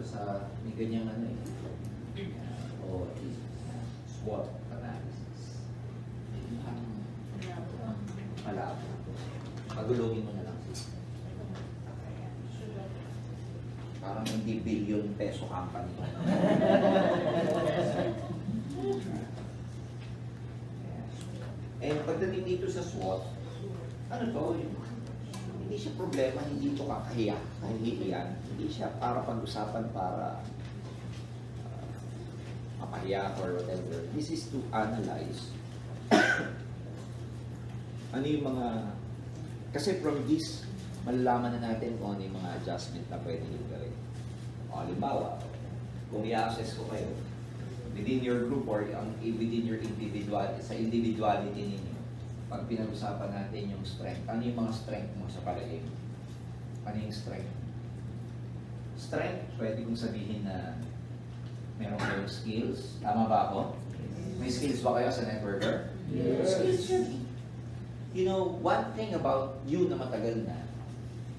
dito sa may ganyang ano eh. O SWOT analysis. Malabo. Pagulungin mo na lang. Parang hindi billion peso company. And pagdating dito sa SWOT, ano to, yung, hindi siya problema, hindi ito kakahiya, kahihiyan. Hindi siya para pag-usapan para uh, mapahiya or whatever. This is to analyze ano yung mga, kasi from this, malalaman na natin kung ano yung mga adjustment na pwede nyo gawin. O, halimbawa, kung i-access ko kayo, within your group or ang, within your individual, sa individuality ninyo, pag pinag-usapan natin yung strength, ano yung mga strength mo sa palagay mo? Ano yung strength? Strength, pwede kong sabihin na meron kayong skills. Tama ba ako? May skills ba kayo as a networker? Yes. Skills yun. You know, one thing about you na matagal na,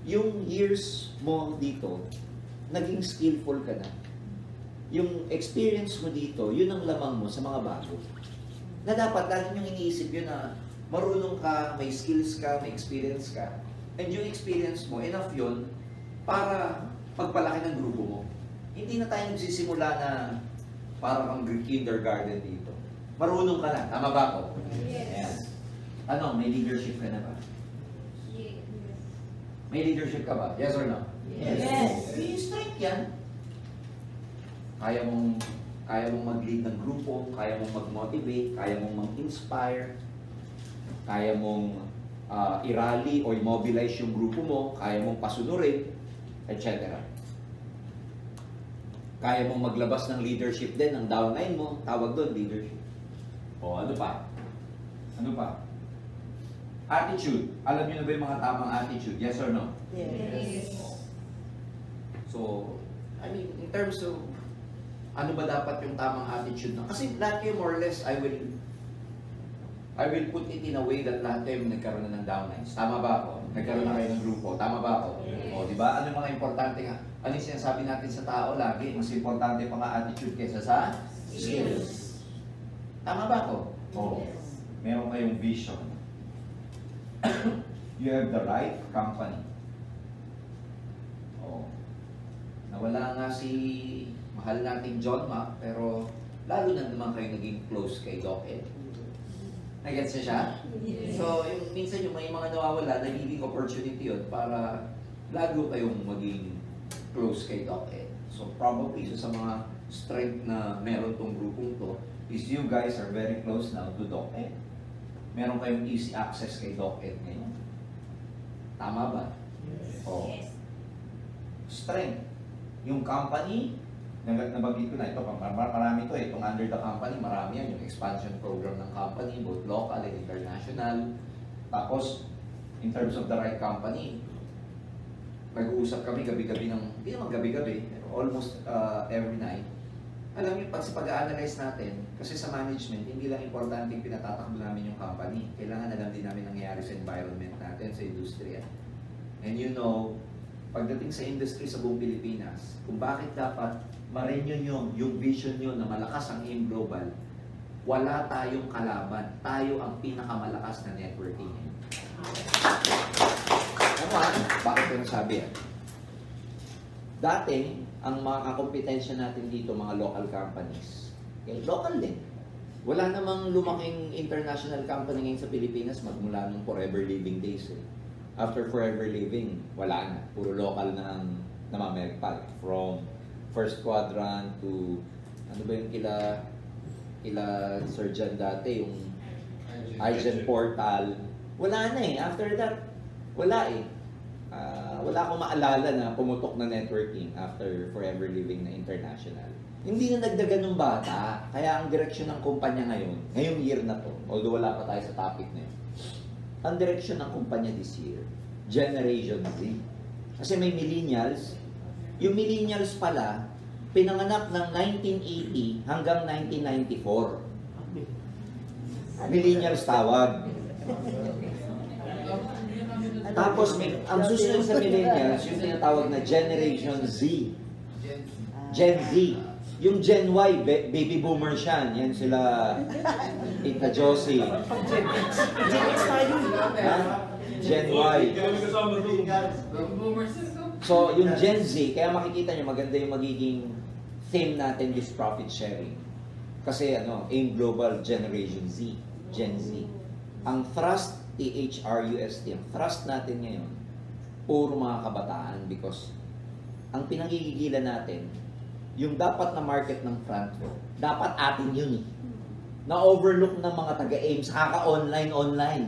yung years mo dito, naging skillful ka na. Yung experience mo dito, yun ang lamang mo sa mga bago. Na dapat lagi yung iniisip yun na marunong ka, may skills ka, may experience ka. And yung experience mo, enough yun para pagpalaki ng grupo mo. Hindi na tayo nagsisimula na parang ang kindergarten dito. Marunong ka na. Tama ba ako? Yes. Ano, may leadership ka na ba? May leadership ka ba? Yes or no? Yes. May strength yan. Kaya mong kaya mong mag-lead ng grupo, kaya mong mag-motivate, kaya mong mag-inspire, kaya mong ah, i-rally o i-mobilize yung grupo mo, kaya mong pasunurin, etc. Kaya mong maglabas ng leadership din, ng downline mo, tawag doon leadership. O ano pa? Ano pa? Attitude. Alam niyo na ba yung mga tamang attitude? Yes or no? Yes. So, I mean, in terms of ano ba dapat yung tamang attitude na? Kasi lahat kayo more or less, I will I will put it in a way that lahat kayo nagkaroon na ng downlines. Tama ba ako? Nagkaroon na kayo ng grupo. Tama ba ako? Yes. O, di ba? Ano yung mga importante nga? Ano yung sinasabi natin sa tao lagi? Mas importante pa nga attitude kaysa sa skills. Tama ba ako? Oo. Meron kayong vision. you have the right company. Oo. Nawala nga si mahal nating John Mac, pero lalo na naman kayo naging close kay Doc Ed. Nagets niya siya? So, yung, minsan yung may mga nawawala, nagiging opportunity yun para lalo kayong maging close kay Doc Ed. So, probably isa sa mga strength na meron tong grupong to is you guys are very close now to Doc Ed. Meron kayong easy access kay Doc Ed ngayon. Tama ba? Oo. Strength. Yung company, nabanggit ko na ito, mar- mar- marami to eh. Itong under the company, marami yan. Yung expansion program ng company, both local and international. Tapos, in terms of the right company, nag-uusap kami gabi-gabi ng, hindi naman gabi-gabi, almost uh, every night. Alam niyo, pag sa pag-analyze natin, kasi sa management, hindi lang importante yung pinatatakbo namin yung company. Kailangan alam din namin nangyayari sa environment natin, sa industriya. And you know, pagdating sa industry sa buong Pilipinas, kung bakit dapat ma-renew nyo yung vision nyo na malakas ang AIM Global, wala tayong kalaban. Tayo ang pinakamalakas na networking. Ano ah? Bakit ko nasabi yan? Dati, ang mga kompetensya natin dito, mga local companies, eh, local din. Wala namang lumaking international company ngayon sa Pilipinas magmula nung Forever Living days. Eh. After Forever Living, wala na. Puro local na ang namamerpal. From first quadrant to, ano ba yung kila, kila surgeon dati, yung Hygiene Portal. Wala na eh. After that, wala eh. Ah, wala akong maalala na pumutok na networking after Forever Living na international. Hindi na nagdagan ng bata. Kaya ang direksyon ng kumpanya ngayon, ngayong year na to, although wala pa tayo sa topic na yun, ang direksyon ng kumpanya this year, Generation Z. Kasi may millennials. Yung millennials pala, pinanganak ng 1980 hanggang 1994. Millennials tawag. Tapos may, ang susunod sa millennials, yung tinatawag na Generation Z. Gen Z. Yung Gen Y, ba- baby boomers yan. Yan sila, Tita Josie. Gen X tayo. Ha? Gen Y. So, yung Gen Z, kaya makikita nyo, maganda yung magiging theme natin this profit sharing. Kasi ano, AIM Global Generation Z, Gen Z. Ang thrust, T-H-R-U-S-T, ang thrust natin ngayon, puro mga kabataan because ang pinangigigilan natin, yung dapat na market ng front row, dapat atin yun eh. Na-overlook ng mga taga-AIM sa kaka-online online.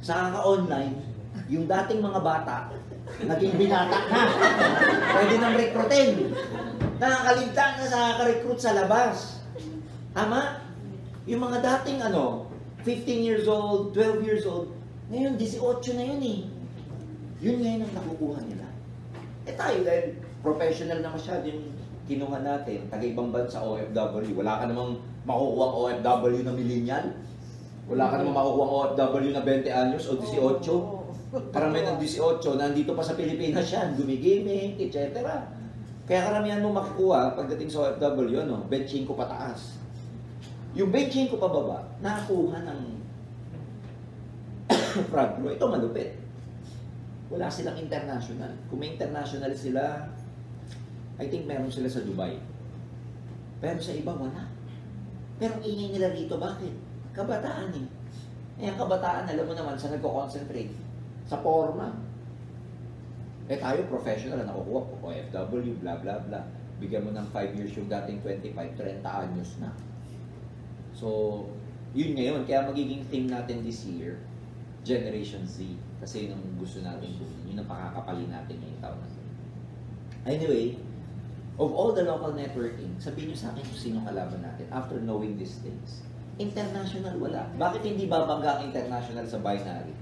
Sa kaka-online, yung dating mga bata, naging binata na. Pwede nang rekrutin. Nakakaligtaan na sa nakaka-recruit sa labas. Tama? Yung mga dating ano, 15 years old, 12 years old, ngayon 18 na yun eh. Yun ngayon ang nakukuha nila. Eh tayo dahil professional na masyado yung kinuha natin, taga-ibang bansa OFW, wala ka namang makukuha OFW na millennial. Wala ka namang makukuha OFW na 20 anyos o 18. Karamihan ng 18, nandito pa sa Pilipinas yan, gumigimik, etc. Kaya karamihan mo makukuha pagdating sa OFW, ano, benching ko pataas. Yung benching ko pababa, nakakuha ng front row. Ito malupit. Wala silang international. Kung may international sila, I think meron sila sa Dubai. Pero sa iba, wala. Pero ingay nila rito, bakit? Kabataan eh. Eh, ang kabataan, alam mo naman, sa nagko-concentrate? Sa forma. Eh tayo, professional, na nakukuha po, OFW, bla bla bla. Bigyan mo ng 5 years yung dating 25, 30 anyos na. So, yun ngayon. Kaya magiging theme natin this year, Generation Z. Kasi yun ang gusto natin kunin. Yun ang pakakapalin natin ngayong taon na to. Anyway, of all the local networking, sabihin nyo sa akin kung sino kalaban natin after knowing these things. International, wala. Bakit hindi babangga ang international sa binary?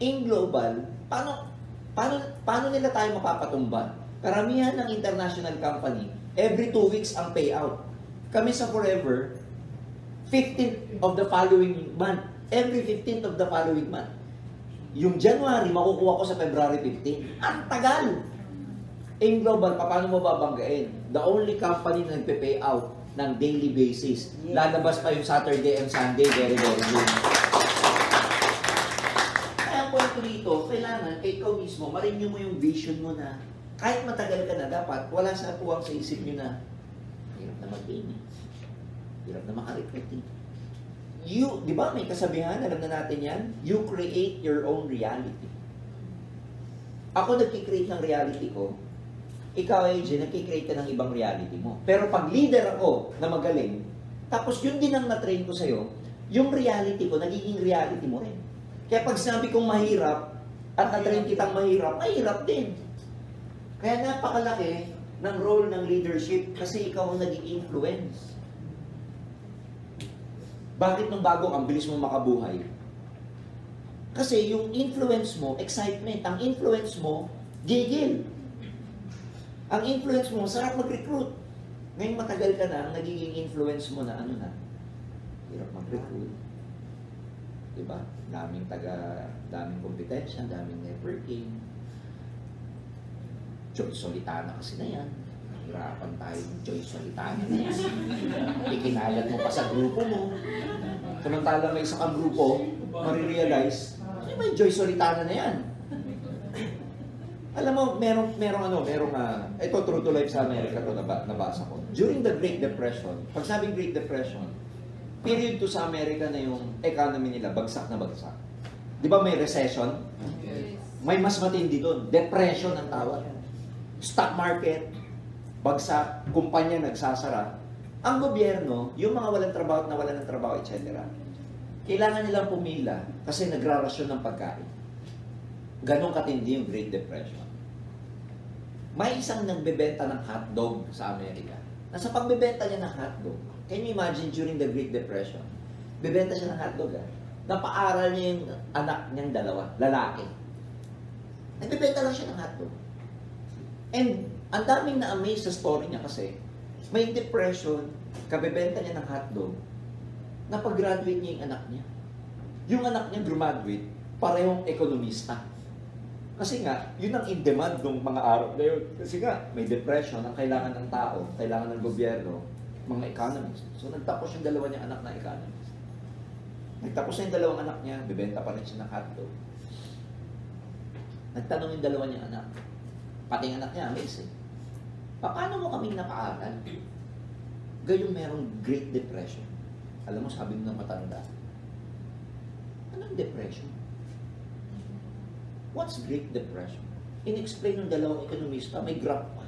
In global, paano, paano, paano nila tayo mapapatumba? Karamihan ng international company, every two weeks ang payout. Kami sa Forever, 15th of the following month. Every 15th of the following month. Yung January, makukuha ko sa February 15. Ang tagal! In global, paano mo babanggain? The only company na nagpe-pay out ng daily basis. Yeah. Lalabas pa yung Saturday and Sunday, very, very good. Kaya ang point ko dito, kailangan, kay ikaw mismo, ma-renew mo yung vision mo na kahit matagal ka na, dapat wala sa puwang sa isip nyo na hirap na eh. Hirap na makarecruit eh. You, di ba may kasabihan, alam na natin yan, you create your own reality. Ako nagkikreate ng reality ko, ikaw, AJ, nagkikreate ka ng ibang reality mo. Pero pag leader ako na magaling, tapos yun din ang na-train ko sa'yo, yung reality ko, nagiging reality mo rin. Kaya pag sinabi kong mahirap, at na-train kitang mahirap, mahirap din. Kaya napakalaki ng role ng leadership kasi ikaw ang naging influence. Bakit nung bago ang bilis mo makabuhay? Kasi yung influence mo, excitement. Ang influence mo, gigil. Ang influence mo, sarap mag-recruit. Ngayon matagal ka na, ang nagiging influence mo na ano na, hirap mag-recruit. Diba? Daming taga, daming kompetensya, daming networking. Joy Solitana kasi na yan. Hirapan tayo ng Joy Solitana na yan. Ikinalat mo pa sa grupo mo. Samantala may isa kang grupo, marirealize, ano ba yung Joy Solitana na yan? Alam mo, merong, merong ano, merong, uh, ito true to life sa Amerika to naba, nabasa ko. During the Great Depression, pag sabing Great Depression, period to sa Amerika na yung economy nila, bagsak na bagsak. Di ba may recession? Yes. May mas matindi doon. Depression ang tawag. Stock market, bagsak, kumpanya nagsasara. Ang gobyerno, yung mga walang trabaho at nawalan ng trabaho, etc. Kailangan nilang pumila kasi nagrarasyon ng pagkain. Ganon katindi yung Great Depression. May isang nagbebenta ng hotdog sa Amerika. Nasa pagbebenta niya ng hotdog, can you imagine during the Great Depression? Bebenta siya ng hotdog ah. Napaaral niya yung anak niyang dalawa, lalaki. Nagbebenta lang siya ng hotdog. And ang daming na-amaze sa story niya kasi may depression, kabebenta niya ng hotdog, na pag-graduate niya yung anak niya. Yung anak niya graduate, parehong ekonomista. Kasi nga, yun ang in-demand ng mga araw na yun. Kasi nga, may depression ang kailangan ng tao, kailangan ng gobyerno, mga economists. So nagtapos yung dalawa niyang anak na economist. Nagtapos na yung dalawang anak niya, bibenta pa rin siya ng hotdog. Nagtanong yung dalawa niyang anak, pati anak niya, amazing. Paano mo kaming napaaral? Gayong merong Great Depression. Alam mo, sabi ng matanda, anong depression? What's Great Depression? In-explain ng dalawang ekonomista, may graph pa.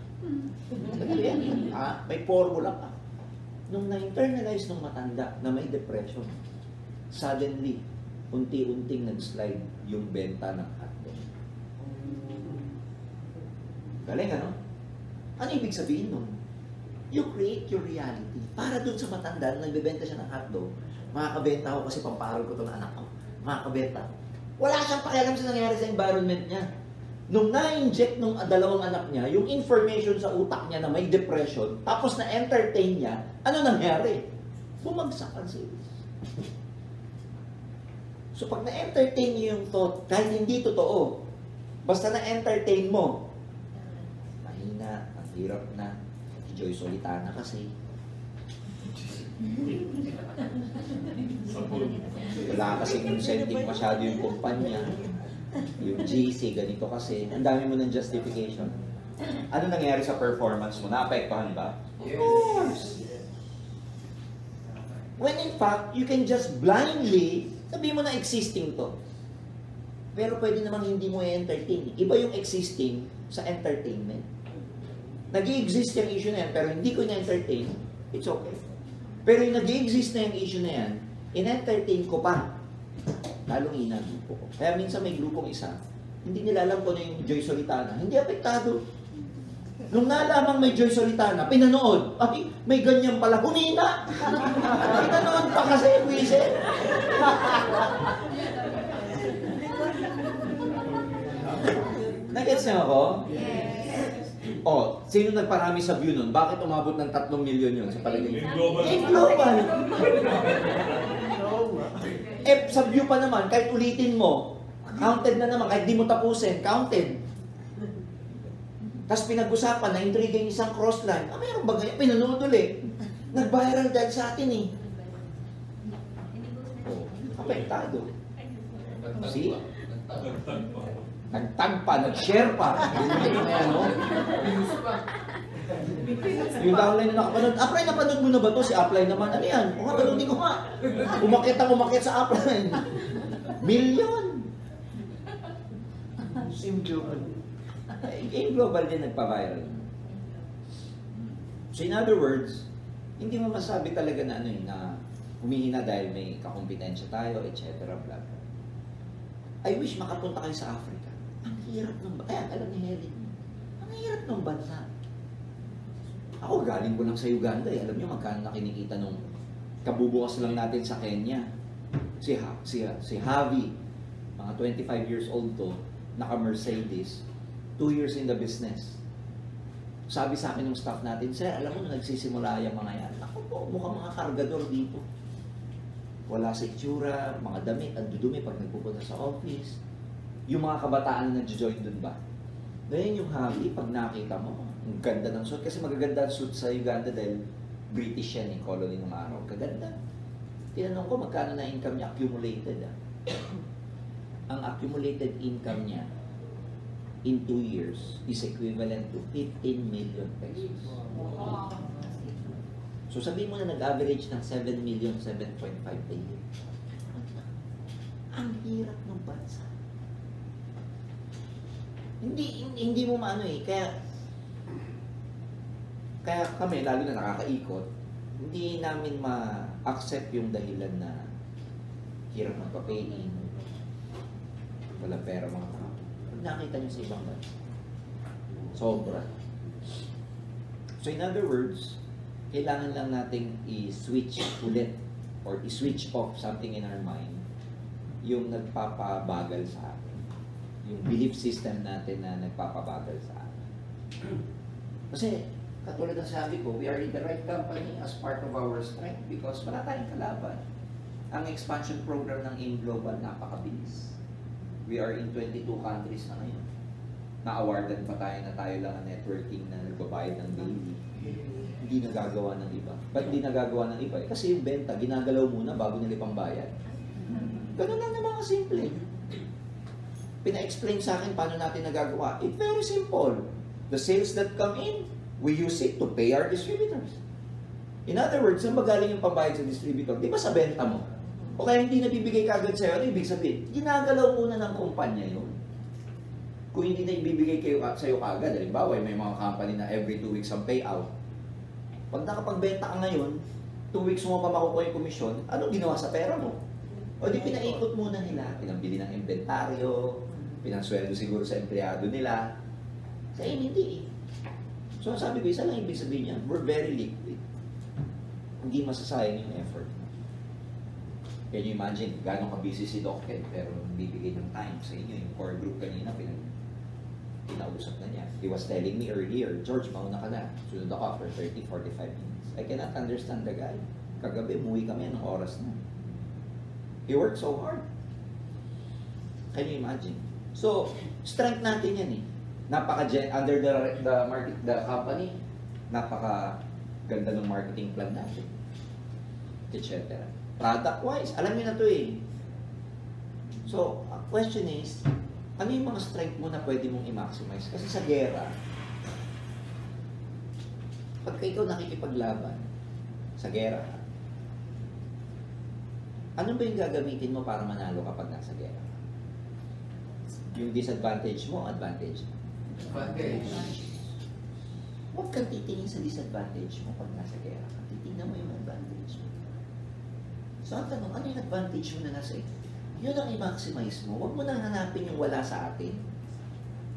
Yan? Ah, may formula pa. Nung na-internalize ng matanda na may depression, suddenly, unti-unting nag-slide yung benta ng hotdog. Galing ano? Ano ibig sabihin nun? You create your reality. Para dun sa matanda na nagbebenta siya ng hotdog, makakabenta ako kasi pamparal ko to ng anak ko. Makakabenta. Wala siyang pakialam sa nangyari sa environment niya. Nung na-inject nung dalawang anak niya, yung information sa utak niya na may depression, tapos na-entertain niya, ano nangyari? Bumagsak ang sales. So pag na-entertain niyo yung thought, kahit hindi totoo, basta na-entertain mo, mahina, ang hirap na, si Joy Solitana kasi. Wala kasing incentive masyado yung kumpanya. Yung GC, ganito kasi. Ang dami mo ng justification. Ano nangyari sa performance mo? Naapektuhan ba? Of course. When in fact, you can just blindly, sabi mo na existing to. Pero pwede namang hindi mo i-entertain. Iba yung existing sa entertainment. nag exist yung issue na yan, pero hindi ko na-entertain, it's okay. Pero yung nag exist na yung issue na yan, in-entertain ko pa. Lalong ina grupo ko. Kaya minsan may grupong isa, hindi nila alam kung ano yung Joy Solitana. Hindi apektado. Nung nalamang may Joy Solitana, pinanood, ay, may ganyan pala, humina! pinanood pa kasi, wisit. Nagets niyo ako? Oh, sino nagparami sa view nun? Bakit umabot ng 3 million yun sa palagay niyo? Global. Eh, global! eh, sa view pa naman, kahit ulitin mo, counted na naman, kahit di mo tapusin, counted. Tapos pinag-usapan na intriga yung isang crossline. Ah, mayroon ba ganyan? Pinanood ulit. Nag-viral dahil sa atin eh. Oh, apektado. See? Nag-share pa. Hindi na yan, no? Yung downline na nakapanood, apply napanood mo na ba to? Si apply naman, ano yan? O nga, panoodin ko nga. Umakit ang umakit sa apply. Million. Same global. Game global din nagpa-viral. So in other words, hindi mo masabi talaga na ano yun, na humihina dahil may kakompetensya tayo, etc. Blah. I wish makapunta kayo sa Africa. Hirap ng bansa. Ayan, alam ni Helen. Ang hirap ng bansa. Ako galing ko lang sa Uganda eh. Alam niyo magkano na kinikita nung kabubukas lang natin sa Kenya. Si, ha, si, si Javi, mga 25 years old to, naka-Mercedes, 2 years in the business. Sabi sa akin ng staff natin, Sir, alam mo na nagsisimula yung mga yan. Ako po, mukhang mga kargador dito. Wala sa itsura, mga damit, ang dudumi pag nagpupunta sa office. Yung mga kabataan na nag-join dun ba? Ngayon yung hobby, pag nakita mo, ang ganda ng suit. Kasi magaganda ang suit sa Uganda dahil British yan, yung colony ng araw. Kaganda. Tinanong ko magkano na income niya accumulated. Ah. ang accumulated income niya in 2 years is equivalent to 15 million pesos. So sabihin mo na nag-average ng 7 million, 7.5 a year. Ang hirap ng bansa. Hindi, hindi, mo maano eh. Kaya, kaya kami, lalo na nakakaikot, hindi namin ma-accept yung dahilan na hirap magpa-pay-in, wala pera mga tao. Nakita nyo sa ibang bansa, sobra. So in other words, kailangan lang nating i-switch ulit or i-switch off something in our mind yung nagpapabagal sa atin. Yung belief system natin na nagpapabagal sa atin. Kasi, katulad ng sabi ko, we are in the right company as part of our strength because wala tayong kalaban. Ang expansion program ng AIM Global napakabilis. We are in 22 countries na ngayon. na-awardan pa tayo na tayo lang ang networking na nagbabayad ng daily. Hindi nagagawa ng iba. Ba't hindi nagagawa ng iba? Eh, Kasi yung benta, ginagalaw muna bago nila ipambayad. Ganun lang naman kasimple. Pina-explain sa akin paano natin nagagawa. It's very simple. The sales that come in, we use it to pay our distributors. In other words, saan ba galing yung pambayad sa distributor? Di ba sa benta mo? O kaya hindi nabibigay kagad sa'yo, ano ibig sabihin? Ginagalaw muna ng kumpanya yun. Kung hindi na ibibigay kayo, sa'yo kagad, halimbawa, may mga company na every two weeks ang payout. Pag nakapagbenta ka ngayon, two weeks mo pa makukuha yung komisyon, anong ginawa sa pera mo? O di pinaikot muna nila, pinambili ng inventaryo, pinansweldo siguro sa empleyado nila. Sa akin, hindi eh. So sabi ko, isa lang ibig sabihin niya, we're very liquid. Hindi masasayang yung effort. Can you imagine, gano'ng ka-busy si Doc Ken, pero bibigay ng time sa inyo. Yung core group kanina, pinag kinausap na niya. He was telling me earlier, George, mauna ka na. Sunod ako after 30, 45 minutes. I cannot understand the guy. Kagabi, umuwi kami ng oras na. He worked so hard. Can you imagine? So, strength natin yan eh. Napaka under the the market the company, napaka ganda ng marketing plan natin. Etc. Product wise, alam niyo na to eh. So, ang question is, ano yung mga strength mo na pwede mong i-maximize? Kasi sa gera, pagka ikaw nakikipaglaban sa gera, ano ba yung gagamitin mo para manalo kapag nasa gera? Yung disadvantage mo, advantage mo. Advantage. Huwag kang titingin sa disadvantage mo pag nasa gera ka. Titingnan mo yung advantage mo. So ang tanong, ano yung advantage mo na nasa iyo? Yun ang i-maximize mo. Huwag mo nang hanapin yung wala sa atin.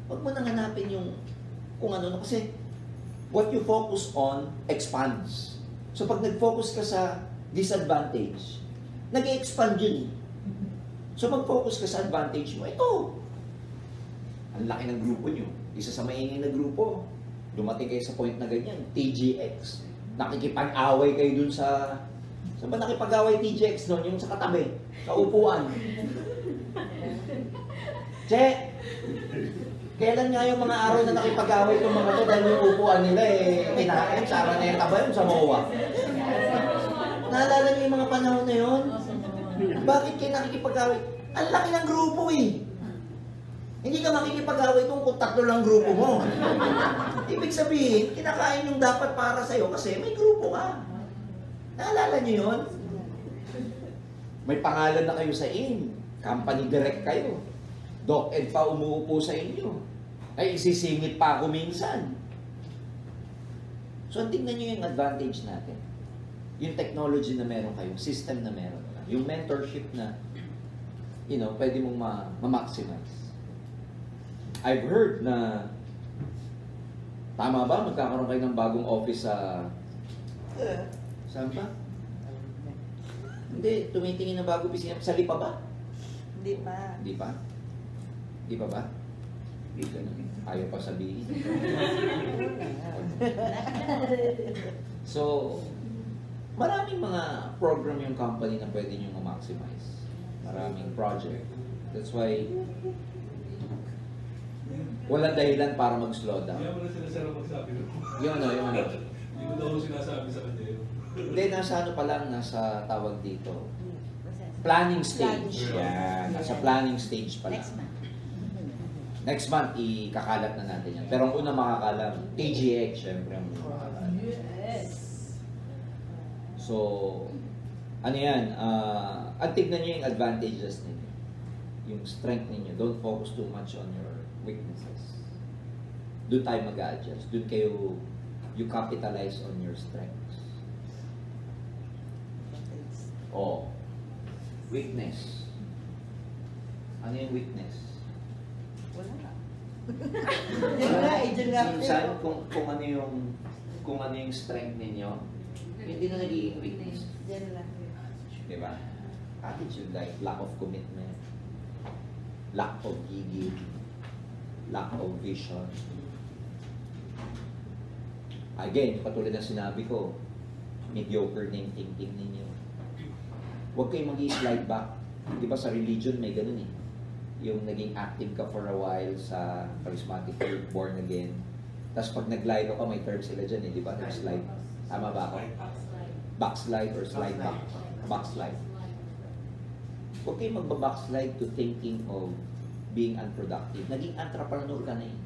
Huwag mo nang hanapin yung kung ano. Kasi what you focus on expands. So pag nag-focus ka sa disadvantage, nag expand yun eh. So mag-focus ka sa advantage mo. Ito, ang laki ng grupo nyo. Isa sa maingay na grupo. Dumating kayo sa point na ganyan, TGX. Nakikipag-away kayo dun sa... Saan ba nakipag-away TGX noon? Yung sa katabi, sa upuan. Che! Kailan nga yung mga araw na nakipag-away itong mga to dahil yung upuan nila eh, kinain, sa Araneta ba yun, sa MOA? Naalala niyo yung mga panahon na yun? Bakit kayo nakikipag-away? Ang laki ng grupo eh. Hindi ka makikipag-away kung kung tatlo lang grupo mo. Ibig sabihin, kinakain yung dapat para sa'yo kasi may grupo ka. Naalala niyo yun? May pangalan na kayo sa in. Company direct kayo. Doc Ed pa umuupo sa inyo. Ay, isisingit pa ako minsan. So, tingnan niyo yung advantage natin. Yung technology na meron kayo, system na meron yung mentorship na, you know, pwede mong ma- ma-maximize. I've heard na, tama ba, magkakaroon kayo ng bagong office sa, saan ba? Hindi, tumitingin ng bagong opisina. Sa Lipa ba? Hindi pa. Hindi pa? Hindi pa ba? Hindi ka. Ayaw pa sabihin. so, maraming mga program yung company na pwede nyo ma-maximize. Maraming project. That's why, walang dahilan para mag-slow Kaya down. mo na sila sila magsabi nun. Yung ano, yung ano. Hindi ko daw sinasabi sa kanya yun. Hindi, nasa ano pa lang, nasa tawag dito. Planning stage. Yan, nasa planning stage pa lang. Next month. Next month, ikakalat na natin yan. Pero ang una makakalam, TGX, syempre ang una makakalat. So, ano yan, ah, at tignan nyo yung advantages ninyo. Yung strength ninyo. Don't focus too much on your weaknesses. Doon tayo mag-adjust. Doon kayo, you capitalize on your strengths. Oh, weakness. Ano yung weakness? Wala. Nga, eh, dyan nga. Minsan, kung, kung ano yung kung ano yung strength ninyo, hindi na nagiging weakness. Diyan lang. Di ba? Attitude like lack of commitment, lack of gigil, lack of vision. Again, katulad ng sinabi ko, mediocre na yung thinking ninyo. Huwag kayong mag slide back. Di ba sa religion may ganun eh. yung naging active ka for a while sa charismatic group, born again. Tapos pag nag-live ka, may term sila dyan eh, di ba? Nag-slide. Tama ba ako? Backslide or slide back? Backslide. Huwag kayong magbabackslide to thinking of being unproductive. Naging entrepreneur ka na eh.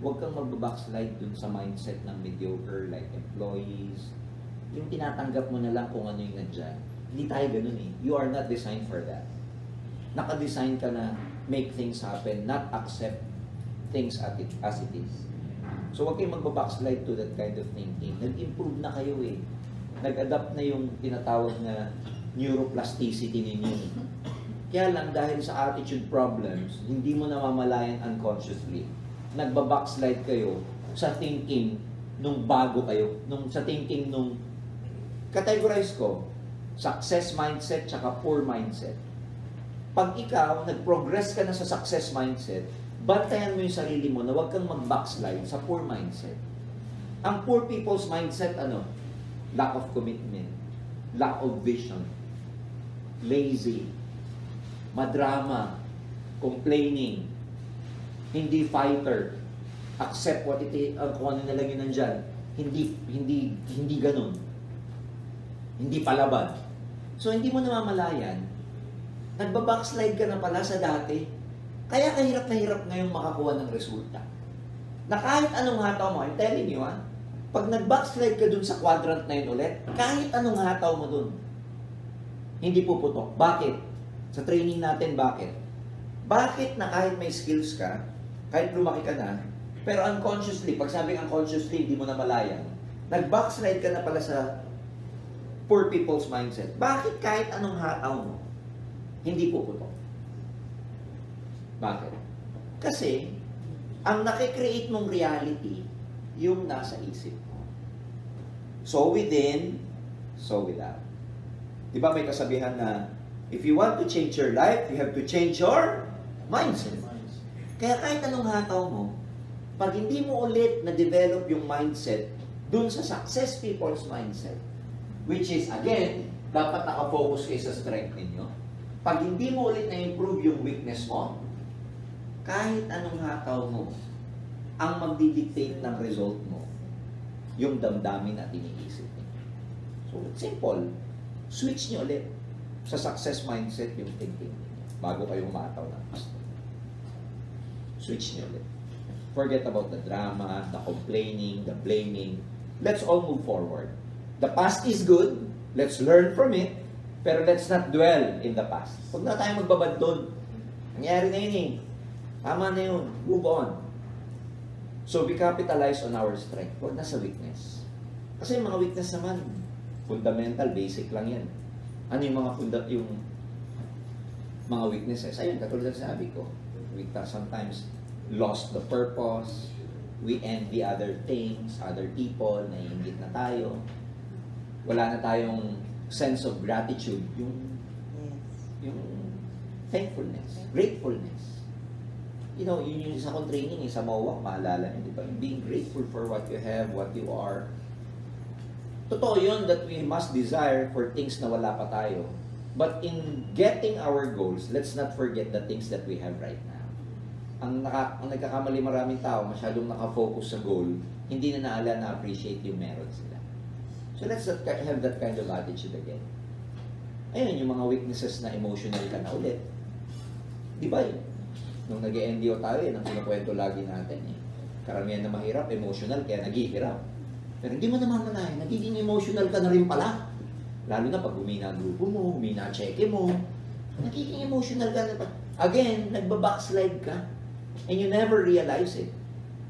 Huwag kang magbabackslide dun sa mindset ng mediocre like employees. Yung tinatanggap mo na lang kung ano yung nandyan. Hindi tayo ganun eh. You are not designed for that. Naka-design ka na make things happen, not accept things at it, as it is. So huwag kayong magbabackslide to that kind of thinking. Nag-improve na kayo eh. Nag-adapt na yung tinatawag na neuroplasticity ninyo. Kaya lang dahil sa attitude problems, hindi mo namamalayan unconsciously. Nagbabackslide kayo sa thinking nung bago kayo, nung sa thinking nung categorize ko, success mindset tsaka poor mindset. Pag ikaw, nag-progress ka na sa success mindset, bantayan mo yung sarili mo na huwag kang mag-backslide sa poor mindset. Ang poor people's mindset, ano? Lack of commitment, lack of vision, lazy, madrama, complaining, hindi fighter, accept what it is, uh, kung ano na lang yun nandyan. Hindi, hindi, hindi ganun. Hindi palaban. So, hindi mo namamalayan, nagbabackslide ka na pala sa dati. Kaya kahirap na hirap ngayon makakuha ng resulta. Na kahit anong hataw mo, I'm telling you ha, pag nag-backslide ka dun sa quadrant na yun ulit, kahit anong hataw mo dun, hindi puputok. Bakit? Sa training natin, bakit? Bakit na kahit may skills ka, kahit lumaki ka na, pero unconsciously, pag sabing unconsciously, hindi mo na malayan, nag-backslide ka na pala sa poor people's mindset. Bakit kahit anong hataw mo, hindi puputok? Bakit? Kasi, ang nakikreate mong reality, yung nasa isip mo. So within, so without. Di ba may kasabihan na, if you want to change your life, you have to change your mindset. Kaya kahit anong hataw mo, pag hindi mo ulit na-develop yung mindset dun sa success people's mindset, which is, again, dapat nakafocus kayo sa strength ninyo. Pag hindi mo ulit na-improve yung weakness mo, kahit anong hataw mo, ang magdidictate ng result mo, yung damdamin at iniisip mo. So, simple. Switch nyo ulit sa success mindset yung thinking bago kayo umataw ng gusto. Switch nyo ulit. Forget about the drama, the complaining, the blaming. Let's all move forward. The past is good. Let's learn from it. Pero let's not dwell in the past. Huwag na tayo magbabad doon. Nangyari na yun eh. Tama na yun. Move on. So we capitalize on our strength. Huwag na sa weakness. Kasi yung mga weakness naman, fundamental, basic lang yan. Ano yung mga funda yung mga weaknesses? Ayun, katulad ng sabi ko. We sometimes lost the purpose. We envy other things, other people, naiingit na tayo. Wala na tayong sense of gratitude, yung yung thankfulness, gratefulness. You know, yun yung isa kong training, eh, sa MOWAC, maalala niyo, di ba? Being grateful for what you have, what you are. Totoo yun that we must desire for things na wala pa tayo. But in getting our goals, let's not forget the things that we have right now. Ang, naka, ang nagkakamali maraming tao, masyadong nakafocus sa goal, hindi na naala na appreciate yung meron sila. So let's not have that kind of attitude again. Ayun, yung mga weaknesses na emotional ka na ulit. Di ba yun? Nung nag ndo tayo, yan ang kinukwento lagi natin eh. Karamihan na mahirap, emotional, kaya naghihirap. Pero hindi mo namamalayan, nagiging emotional ka na rin pala. Lalo na pag humina ang grupo mo, humina ang cheque mo. Nagiging emotional ka na pa. Again, nagbabackslide ka. And you never realize it.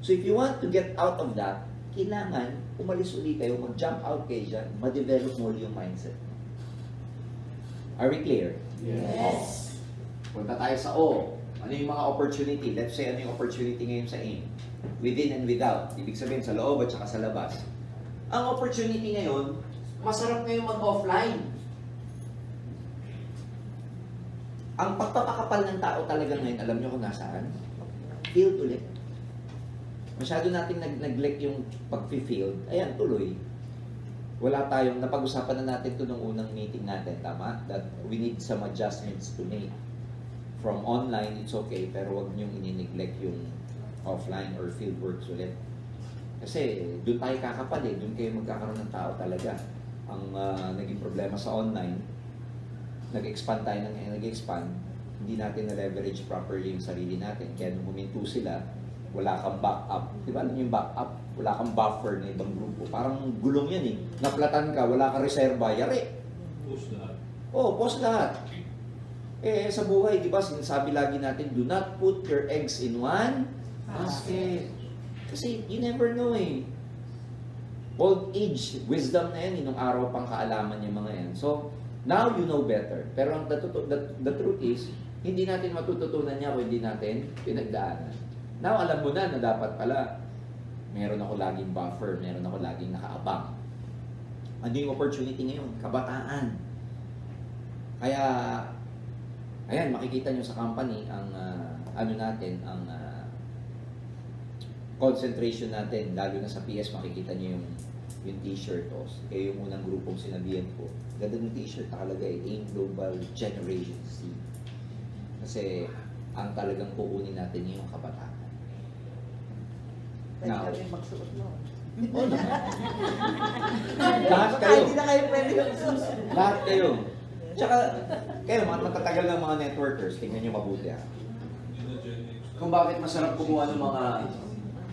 So if you want to get out of that, kailangan umalis ulit kayo, mag-jump out kayo dyan, ma-develop mo yung mindset. Are we clear? Yes. Punta tayo sa O. Ano yung mga opportunity? Let's say, ano yung opportunity ngayon sa aim? Within and without. Ibig sabihin, sa loob at saka sa labas. Ang opportunity ngayon, masarap ngayon mag-offline. Ang pagpapakapal ng tao talaga ngayon, alam nyo kung nasaan? Field ulit. Masyado nating nag-neglect yung pag-field. Ayan, tuloy. Wala tayong, napag-usapan na natin to nung unang meeting natin, tama? That we need some adjustments to make. from online, it's okay, pero wag niyong ini-neglect yung offline or field works ulit. Kasi doon tayo kakapal eh, doon kayo magkakaroon ng tao talaga. Ang ah, naging problema sa online, nag-expand tayo ng nag-expand, hindi natin na-leverage properly yung sarili natin. Kaya nung huminto sila, wala kang backup. Di ba alam yung backup? Wala kang buffer na ibang grupo. Parang gulong yan eh. Naplatan ka, wala kang reserva, yari. Push lahat. Oh, post lahat. Eh, sa buhay, di ba, sinasabi lagi natin, do not put your eggs in one basket. Kasi you never know eh. Old age, wisdom na yan, nung araw pang kaalaman yung mga yan. So, now you know better. Pero ang the, the, the truth is, hindi natin matututunan niya kung hindi natin pinagdaanan. Now, alam mo na na dapat pala, meron ako laging buffer, meron ako laging nakaabang. Ano yung opportunity ngayon? Kabataan. Kaya, ayan, makikita nyo sa company ang ah, ano natin, ang ah, concentration natin, lalo na sa PS, makikita nyo yung yung t-shirt o eh yung unang grupong sinabihan ko ganda ng t-shirt nakalagay AIM Global Generation Z kasi ang talagang kukunin natin yung kabataan Pwede Now. kami magsuot noon. Oo naman. Lahat kayo. Hindi na kayo pwede magsuot. Lahat kayo. Tsaka, kayo, mga matatagal ng mga networkers, tingnan nyo mabuti ha. Na X. Kung bakit masarap kumuha ng mga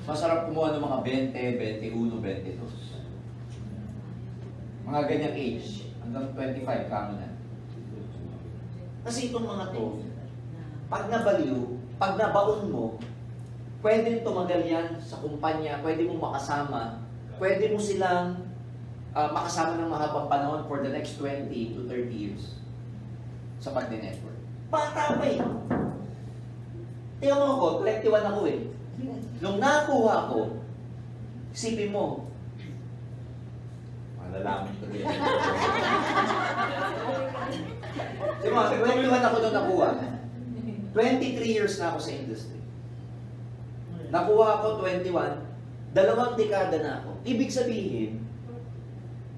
masarap kumuha ng mga 20, 21, 22. Mga ganyang age, hanggang 25 kamo na. Kasi itong mga to, pag nabaliw, pag nabaon mo, pwede tumagal yan sa kumpanya, pwede mo makasama, pwede mo silang ah, makasama ng mahabang panahon for the next 20 to 30 years sa pagde-network. Bata pa eh. Tingnan mo ako, 21 ako eh. Nung nakuha ko, isipin mo, malalaman ko rin. Di ba, 21 ako nung nakuha. 23 years na ako sa industry. Nakuha ako 21, dalawang dekada na ako. Ibig sabihin,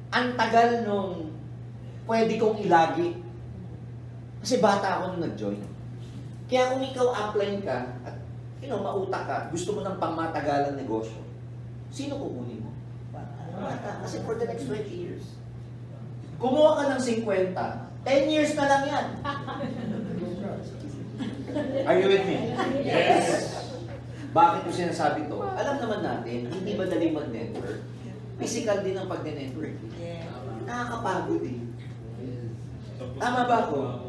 ang tagal nung pwede kong ilagi. Kasi bata ako nung nag-join. Kaya kung ikaw upline ka, at you know, mautak ka, gusto mo ng pangmatagalang negosyo, sino kukunin mo? Bata. Kasi for the next 20 years. Kumuha ka ng 50, 10 years na lang yan. Are you with me? Yes. Bakit ko sinasabi to? Alam naman natin, hindi madaling mag-network. Physical din ang pag-network. Nakakapagod eh. Tama ba ako?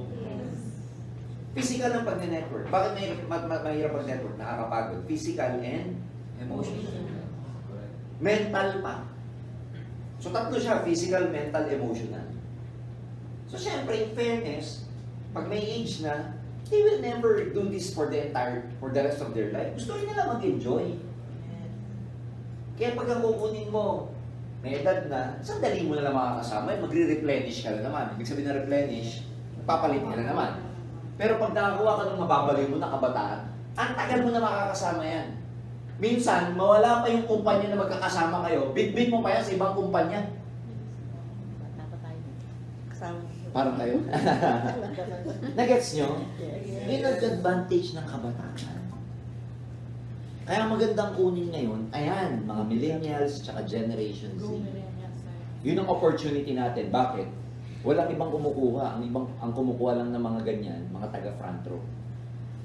Physical ang pag-network. Bakit mahirap, ma- ma- mahirap mag-network? Nakakapagod. Physical and emotional. Mental pa. So tatlo siya, physical, mental, emotional. So syempre, in fairness, pag may age na, they will never do this for the entire, for the rest of their life. Gusto rin nila mag-enjoy. Kaya pag ang kukunin mo, may edad na, sandali mo na lang makakasama, magre-replenish ka na naman. Ibig sabihin na replenish, papalit ka na naman. Pero pag nakakuha ka ng mababaliw mo na kabataan, ang tagal mo na makakasama yan. Minsan, mawala pa yung kumpanya na magkakasama kayo, bit-bit mo pa yan sa ibang kumpanya. Parang kayo. Nagets nyo? Yun ang advantage ng kabataan. Kaya magandang kunin ngayon, ayan, mga millennials, tsaka Generation Z. Yun ang opportunity natin. Bakit? Walang ibang kumukuha. Ang ibang ang kumukuha lang ng mga ganyan, mga taga front row.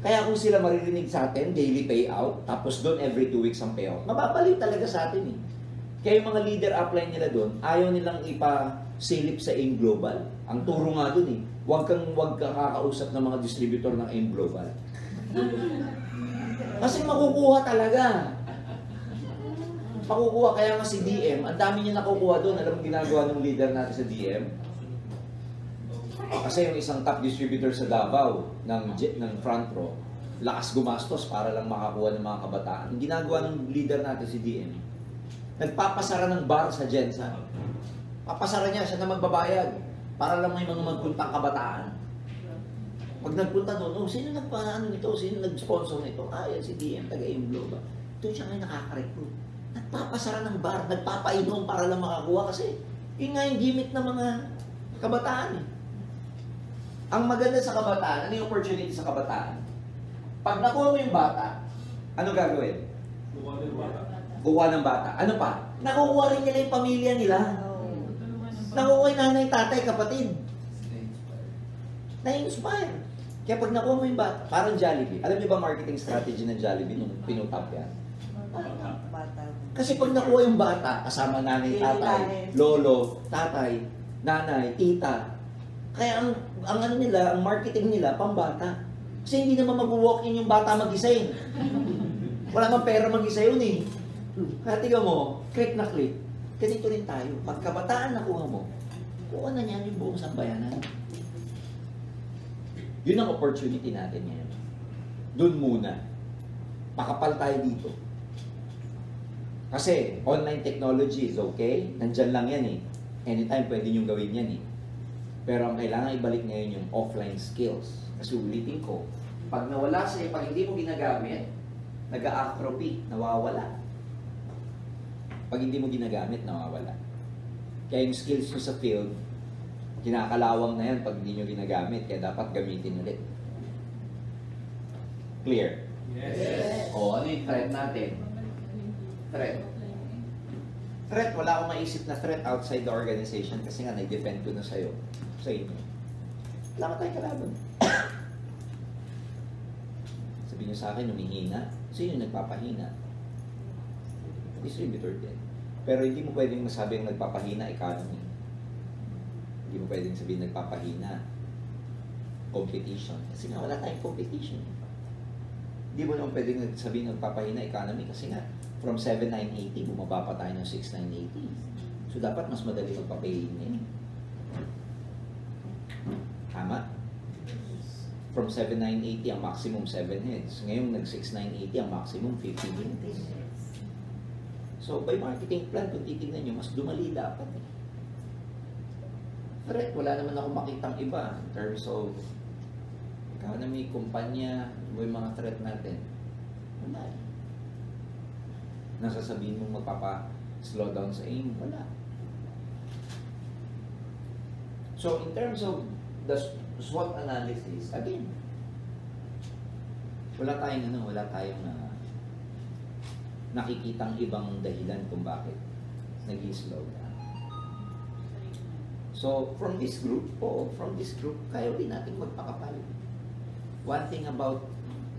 Kaya kung sila maririnig sa atin, daily payout, tapos doon every two weeks ang payout, mababaliw talaga sa atin eh. Kaya yung mga leader upline nila doon, ayaw nilang ipa-silip sa AIM Global. Ang turo nga doon eh, huwag kang huwag kang kakausap ng mga distributor ng AIM Global. Kasi makukuha talaga. Makukuha kaya nga si DM, ang dami niya nakukuha doon. Alam mo ginagawa ng leader natin sa DM? Kasi yung isang top distributor sa Davao ng ng front row, lakas gumastos para lang makakuha ng mga kabataan. Ang ginagawa ng leader natin si DM, nagpapasara ng bar sa Jensa. Papasara niya, siya na magbabayad para lang may mga magpuntang kabataan. Pag nagpunta doon, oh, sino nagpa-ano nito? Sino nag-sponsor nito? Ah, yan si DM, taga Globe. Doon siya ngayon nakaka-recruit. Nagpapasara ng bar, nagpapainom para lang makakuha kasi yun nga yung gimmick ng mga kabataan eh. Ang maganda sa kabataan, ano yung opportunity sa kabataan? Pag nakuha mo yung bata, ano gagawin? Kuha din bata. Kukuha ng bata. Ano pa? Nakukuha rin nila yung pamilya nila. Nakukuha yung nanay, tatay, kapatid. Na-inspire. Kaya pag nakuha mo yung bata, parang Jollibee. Alam niyo ba marketing strategy ng Jollibee nung pinutap yan? Bata. Kasi pag nakuha yung bata, kasama nanay, tatay, lolo, tatay, nanay, tita, kaya ang, ang ano nila, ang marketing nila, pambata. Kasi hindi naman mag-walk-in yung bata mag-isa yun. Wala mang pera mag-isa yun eh. Kaya tingnan mo, click na click. Ganito rin tayo. Pag kabataan nakuha mo, kuha na niyan yung buong sambayanan. Yun ang opportunity natin ngayon. Doon muna. Pakapal tayo dito. Kasi online technology is okay. Nandyan lang yan eh. Anytime pwede nyo gawin yan eh. Pero ang kailangan ibalik ngayon yung offline skills. Kasi ulitin ko, pag nawala sa'yo, pag hindi mo ginagamit, nag-atrophy, nawawala. Pag hindi mo ginagamit, nawawala. Kaya yung skills nyo sa field, kinakalawang na yan pag hindi nyo ginagamit. Kaya dapat gamitin ulit. Clear? Yes. O, ano yung threat natin? Threat. Threat, wala akong maisip na threat outside the organization kasi nga nag-depend ko na sa'yo, sa inyo. Wala ka tayong kalaban. Sabihin niyo sa akin, humihina. Sino yung nagpapahina? Distributor din. Pero hindi mo pwedeng masabi yung nagpapahina economy. Hindi mo pwedeng sabihin nagpapahina competition. Kasi nga wala tayong competition. Hindi mo naman pwedeng sabihin nagpapahina economy kasi nga from 7,980, bumaba pa tayo ng 6,980. So, dapat mas madali magpapayin ngayon. Tama? From 7,980, ang maximum 7 heads. Ngayon, nag-6,980, ang maximum 15 heads. So, by marketing plan, kung titignan nyo, mas dumali dapat. Eh. Threat, wala naman ako makitang iba in terms of economy, kumpanya, yung mga threat natin. Wala eh nasasabihin mong magpapa-slow down sa aim, wala. So, in terms of the SWOT analysis, again, wala tayong ano, wala tayong uh, nakikitang ibang dahilan kung bakit nag slow down. So, from this group, po, from this group, kaya din natin magpakapal. One thing about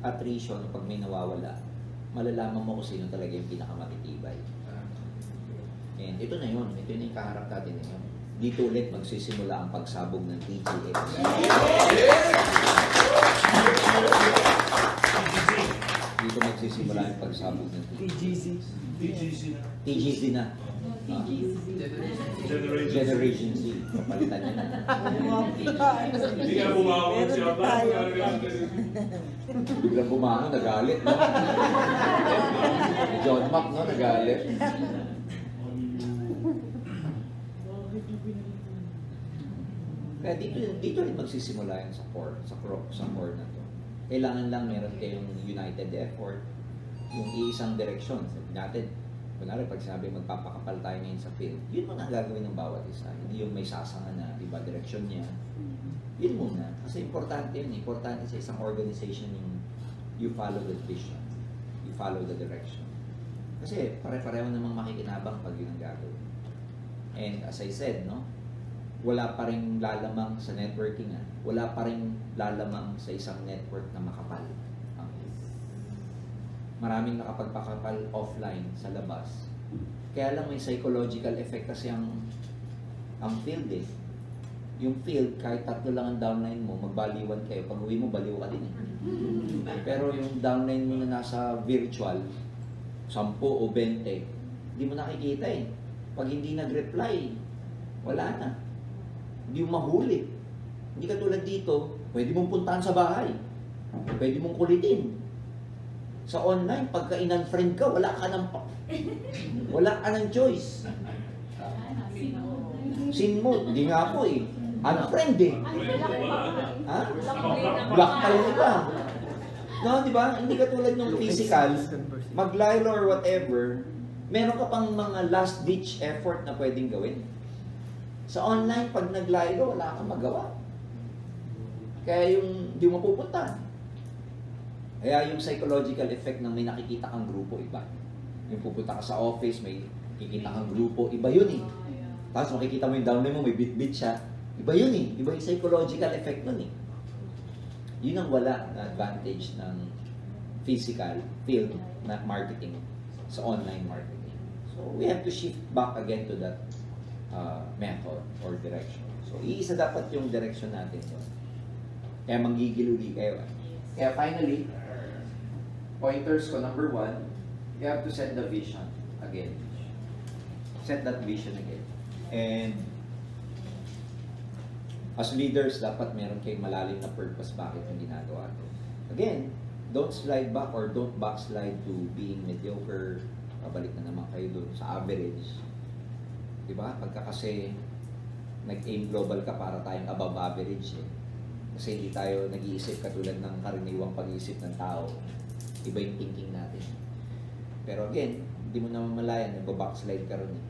attrition, pag may nawawala, malalaman mo kung sino talaga yung pinakamatitibay. And ito na yun, ito na yung kaharap natin ngayon. Dito ulit magsisimula ang pagsabog ng TGX. Dito magsisimula ang pagsabog ng TGX. TGC na. TGZ na. Ah, Generation. Generation Z. Papalitan niya na. Hindi nga bumawag si Abang. Biglang bumangon, nagalit, no? John Mac, no? Nagalit. Kaya dito, dito rin magsisimula yung sa core, sa core, sa core na to. Kailangan lang meron kayong united effort, yung iisang direksyon. Sabi natin, kunwari pag sinabi magpapakapal tayo ngayon sa field, yun muna ang gagawin ng bawat isa. Hindi yung may sasanga na iba direksyon niya. Yun muna. Kasi importante yun. Importante sa isang organization yung you follow the vision. You follow the direction. Kasi pare-pareho namang makikinabang pag yun ang gagawin. And as I said, no, wala pa rin lalamang sa networking. Ah. Wala pa rin lalamang sa isang network na makapal. Okay. Maraming nakapagpakapal offline sa labas. Kaya lang may psychological effect kasi ang ang field eh. Yung field, kahit tatlo lang ang downline mo, magbaliwan kayo. Pag uwi mo, baliw ka din eh. Pero yung downline mo na nasa virtual, 10 o 20, hindi mo nakikita eh. Pag hindi nag-reply, wala na. Hindi mo mahuli. Hindi ka tulad dito, pwede mong puntahan sa bahay. Pwede mong kulitin. Sa online, pagka in-unfriend ka, wala ka ng pa- wala ka ng choice. Sin mo, hindi nga po eh. Unfriend eh. Ha? Black pa rin iba. No, di ba? Hindi ka tulad ng physical, mag-lilo or whatever, meron ka pang mga last-ditch effort na pwedeng gawin. Sa online, pag nag-lilo, wala kang magawa. Kaya yung di mo pupuntahan. Kaya yung psychological effect ng may nakikita kang grupo, iba. Yung pupunta ka sa office, may kikita kang grupo, iba yun eh. Tapos makikita mo yung downline mo, may bit-bit siya. Iba yun eh. Iba yung psychological effect nun eh. Yun ang wala na advantage ng physical field na marketing sa online marketing. So we have to shift back again to that uh, method or direction. So iisa dapat yung direction natin doon. Kaya manggigil uli kayo. ah. Kaya finally, pointers ko number one, you have to set the vision again. set that vision again. And as leaders, dapat meron kayong malalim na purpose bakit yung ginagawa to. Again, don't slide back or don't backslide to being mediocre. Pabalik na naman kayo dun sa average. Di ba? Pagka kasi nag-aim global ka para tayong above average eh. Kasi hindi tayo nag-iisip katulad ng karaniwang pag-iisip ng tao. Iba yung thinking natin. Pero again, hindi mo naman malayan, nagbabackslide ka rin eh.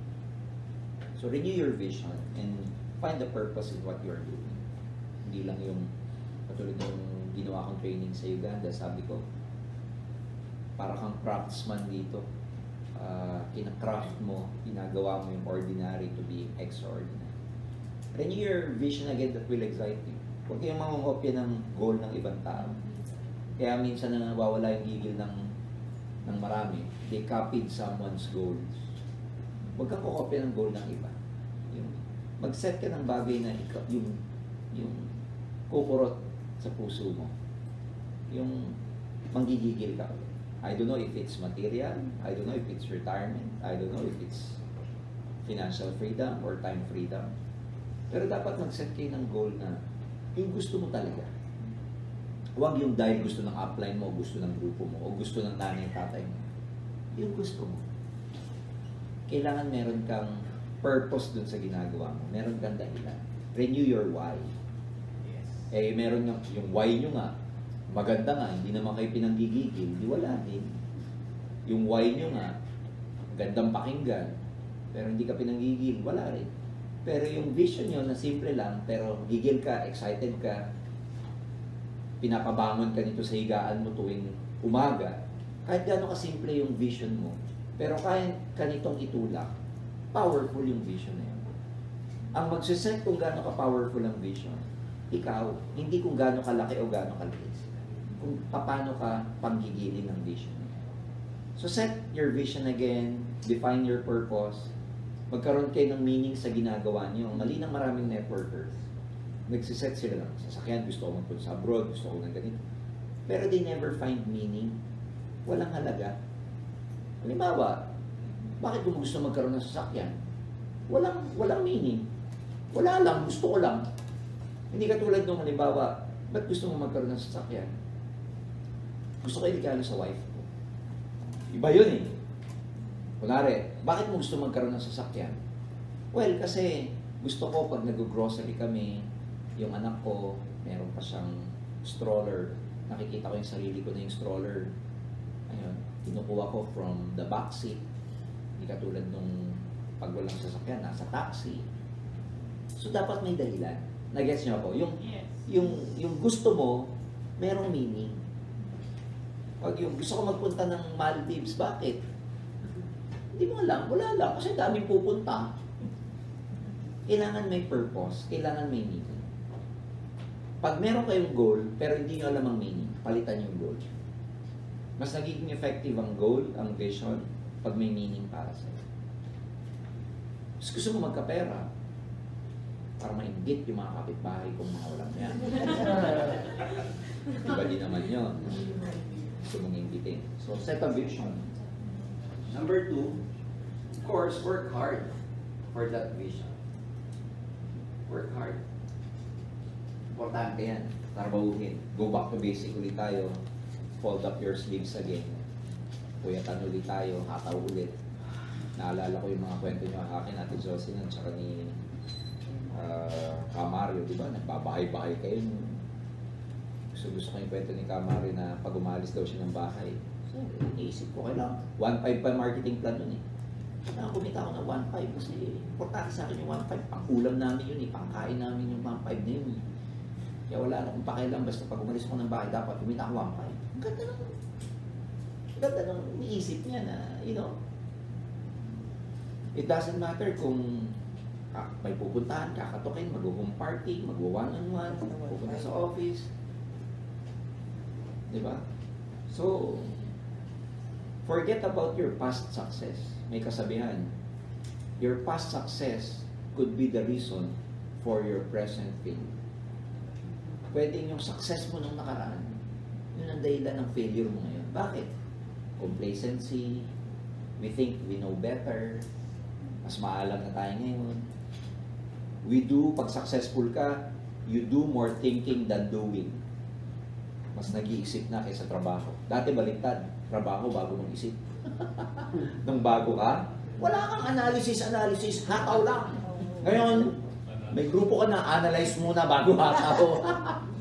So renew your vision and find the purpose in what you're doing. Hindi lang yung katulad yung ginawa kong training sa Uganda, sabi ko, para kang craftsman dito. Uh, kina-craft mo, ginagawa mo yung ordinary to be extraordinary. Renew your vision again that will excite you. Huwag kayong mangungopya ng goal ng ibang tao. Kaya minsan na nawawala yung gigil ng ng marami. They copied someone's goals. Huwag kang kukopya ng goal ng iba. Yung, mag-set ka ng bagay na ikaw, yung, yung kukurot sa puso mo. Yung manggigigil ka. I don't know if it's material, I don't know if it's retirement, I don't know if it's financial freedom or time freedom. Pero dapat mag-set kayo ng goal na yung gusto mo talaga. Huwag yung dahil gusto ng upline mo, gusto ng grupo mo, o gusto ng nanay tatay mo. Yung gusto mo. Kailangan meron kang purpose dun sa ginagawa mo. Meron kang dahilan. Renew your why. Eh, meron yung, yung why nyo nga, maganda nga, hindi naman kayo pinanggigigil, di wala din. Yung why nyo nga, gandang pakinggan, pero hindi ka pinanggigil, wala rin. Pero yung vision nyo na simple lang, pero gigil ka, excited ka, pinapabangon ka nito sa higaan mo tuwing umaga, kahit gaano kasimple yung vision mo, pero kaya ka nitong itulak, powerful yung vision na yun. Ang magsiset kung gaano ka-powerful ang vision, ikaw, hindi kung gaano kalaki o gaano kaliit. Kung paano ka panggigilin ng vision. So set your vision again, define your purpose, magkaroon kayo ng meaning sa ginagawa niyo. Mali ng maraming networkers, nagsiset sila ng sasakyan, gusto ko magpunta sa abroad, gusto ko ng ganito. Pero they never find meaning. Walang halaga. Halimbawa, bakit mo gusto magkaroon ng sasakyan? Walang, walang meaning. Wala lang, gusto ko lang. Hindi katulad nung halimbawa, ba't gusto mo magkaroon ng sasakyan? Gusto ko iligalo sa wife ko. Iba yun eh. Kunwari, bakit mo gusto magkaroon ng sasakyan? Well, kasi gusto ko pag nag-grocery kami, yung anak ko, meron pa siyang stroller. Nakikita ko yung sarili ko na yung stroller. Ayun, kinukuha ko from the back seat. Hindi katulad nung pag walang sasakyan, nasa taxi. So, dapat may dahilan. Nag-gets niyo ako? Yung, yung, yung gusto mo, merong meaning. Pag yung gusto ko magpunta ng Maldives, bakit? Hindi mo alam, wala lang. Kasi daming pupunta. Kailangan may purpose, kailangan may meaning. Pag meron kayong goal, pero hindi nyo alam ang meaning, palitan yung goal. Mas nagiging effective ang goal, ang vision, pag may meaning para sa'yo. Mas gusto mo magkapera, para mainggit yung mga kapitbahay kung mga walang yan. Iba din naman yun. Gusto mong inggitin. So, set a vision. Number two, of course, work hard for that vision. Work hard. Importante yan. Trabahuhin. Go back to basic ulit tayo. Fold up your sleeves again. Puyatan ulit tayo. Hataw ulit. Naalala ko yung mga kwento niyo sa akin, Ate Jocelyn, at saka ni uh, Kamario, di ba? Nagbabahay-bahay kayo. Gusto, gusto ko yung kwento ni Kamario na pag umalis daw siya ng bahay. So, iniisip ko, kailangan 1.5 pa marketing plan nun eh. Kailangan kumita ako ng 1.5 kasi importante sa akin yung 1.5. Pang ulam namin yun eh, pangkain namin yung 1.5 na yun eh. Kaya wala na akong pakialam basta pag umalis ako ng bahay, dapat kumita ako 1.5. Ang ganda ng, ang ganda ng iniisip niya na, you know, it doesn't matter kung ah, may pupuntahan, kakatukin, mag-home party, mag-one-on-one, pupunta sa office. Di ba? So, forget about your past success. May kasabihan, your past success could be the reason for your present failure. Pwedeng yung success mo nung nakaraan, yun ang dahilan ng failure mo ngayon. Bakit? Complacency, we think we know better, mas maalam na tayo ngayon. We do, pag successful ka, you do more thinking than doing. Mas nag-iisip na kaysa trabaho. Dati baliktad, trabaho bago mong isip. Nung bago ka, wala kang analysis, analysis, hataw lang. Ngayon, may grupo ka na, analyze muna bago hataw.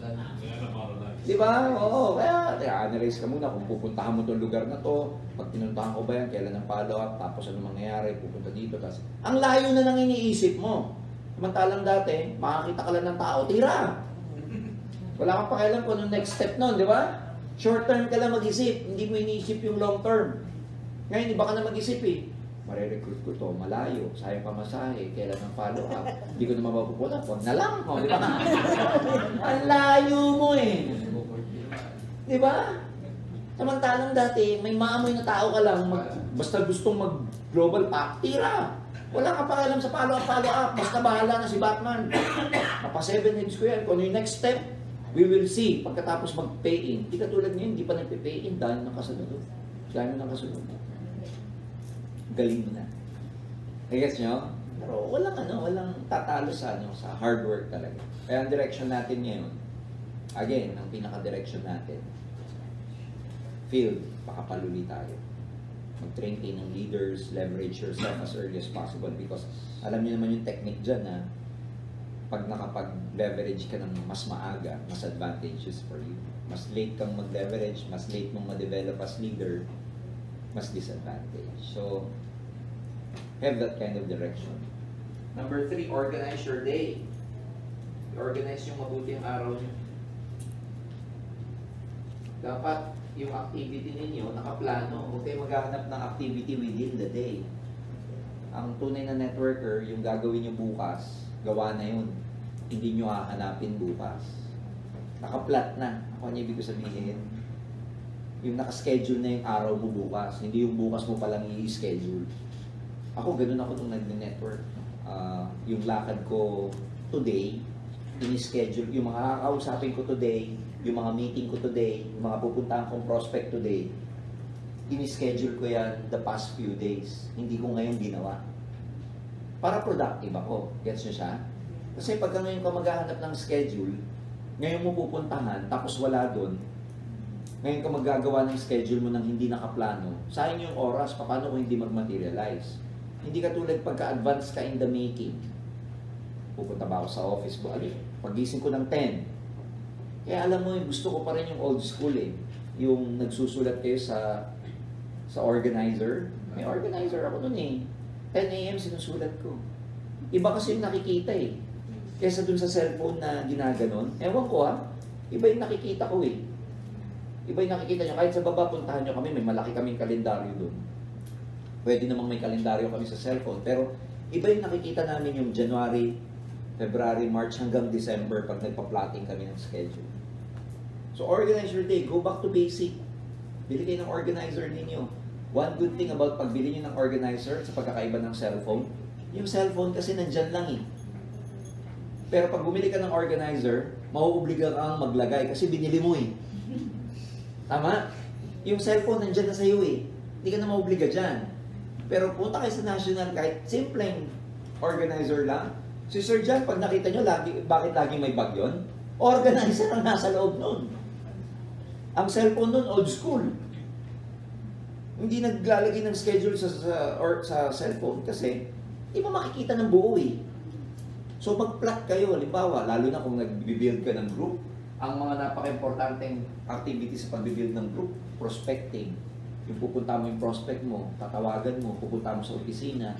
Di ba? Oo. Kaya, kaya analyze ka muna kung pupuntahan mo itong lugar na to, pag pinuntahan ko ba yan, kailan ang follow up, tapos ano mangyayari, pupunta dito. Tapos, ang layo na nang iniisip mo. Samantalang dati, makakita ka lang ng tao, tira. Wala kang pakialam kung anong next step nun, di ba? Short term ka lang mag-isip, hindi mo iniisip yung long term. Ngayon, iba ka na mag-isip eh. Marirecruit ko to, malayo, sayang pamasahe, kailan ang follow up, hindi ko na mapapupunta, huwag na lang, oh, di ba? ang layo mo eh. Di ba? Samantalang dati, may maamoy na tao ka lang, mag, basta gustong mag-global pack, tira. Wala ka pakialam sa follow-up, follow-up. Basta bahala na si Batman. Napa 7 heads ko yan. Kung ano yung next step, we will see. Pagkatapos mag-pay in. Hindi katulad ngayon, hindi pa nagpe-pay in dahil ng kasunod. Dahil ng kasunod. Galing mo na. I-gets nyo? Pero walang ano, walang tatalo sa ano, sa hard work talaga. Kaya ang direction natin ngayon, again, ang pinaka-direction natin, field, pakapaluli tayo. Mag-train kayo ng leaders, leverage yourself as early as possible because alam niyo naman yung technique dyan na pag nakapag-leverage ka ng mas maaga, mas advantageous for you. Mas late kang mag-leverage, mas late mong ma-develop as leader, mas disadvantage. So, have that kind of direction. Number three, organize your day. Organize yung mabuti ang araw niyo. Dapat yung activity ninyo nakaplano. Huwag kayo maghahanap ng activity within the day. Ang tunay na networker, yung gagawin nyo bukas, gawa na yun. Hindi nyo hahanapin bukas. Nakaplat na. Ako niya ibig sabihin. Yung nakaschedule na yung araw mo bukas. Hindi yung bukas mo palang i-schedule. Ako, ganun ako nung nag-network. Ah, yung lakad ko today, ini-schedule. Yung mga kakausapin ko today, yung mga meeting ko today, yung mga pupuntahan kong prospect today, ini-schedule ko yan the past few days. Hindi ko ngayon ginawa. Para productive ako. Gets nyo siya? Kasi pagka ngayon ka maghahanap ng schedule, ngayon mo pupuntahan, tapos wala doon, ngayon ka magagawa ng schedule mo nang hindi nakaplano, sayang yung oras, paano kung hindi mag-materialize? Hindi ka tulad pagka-advance ka in the making. Pupunta ba ako sa office ko? Alin? Pagising ko ng 10. Kaya alam mo, gusto ko pa rin yung old school eh. Yung nagsusulat kayo sa sa organizer. May organizer ako nun eh. 10 a.m. sinusulat ko. Iba kasi yung nakikita eh. Kesa dun sa cellphone na ginaganon. Ewan ko ah. Iba yung nakikita ko eh. Iba yung nakikita nyo. Kahit sa baba, puntahan nyo kami. May malaki kaming kalendaryo dun. Pwede namang may kalendaryo kami sa cellphone. Pero iba yung nakikita namin yung January, February, March hanggang December pag nagpa-plotting kami ng schedule. So organize your day. Go back to basic. Bili kayo ng organizer ninyo. One good thing about pagbili nyo ng organizer sa pagkakaiba ng cellphone, yung cellphone kasi nandyan lang eh. Pero pag bumili ka ng organizer, mauobliga kang maglagay kasi binili mo eh. Tama? Yung cellphone nandyan na sa'yo eh. Hindi ka na mauobliga dyan. Pero punta kayo sa national kahit simpleng organizer lang. Si Sir John, pag nakita nyo, lagi, bakit lagi may bag yun? Organizer ang nasa loob nun. Ang cellphone nun, old school. Hindi naglalagay ng schedule sa, sa, or sa cellphone kasi hindi mo makikita ng buo eh. So mag-plot kayo, halimbawa, lalo na kung nag-build ka ng group, ang mga napaka-importanteng activity sa pag-build ng group, prospecting. Yung pupunta mo yung prospect mo, tatawagan mo, pupunta mo sa opisina,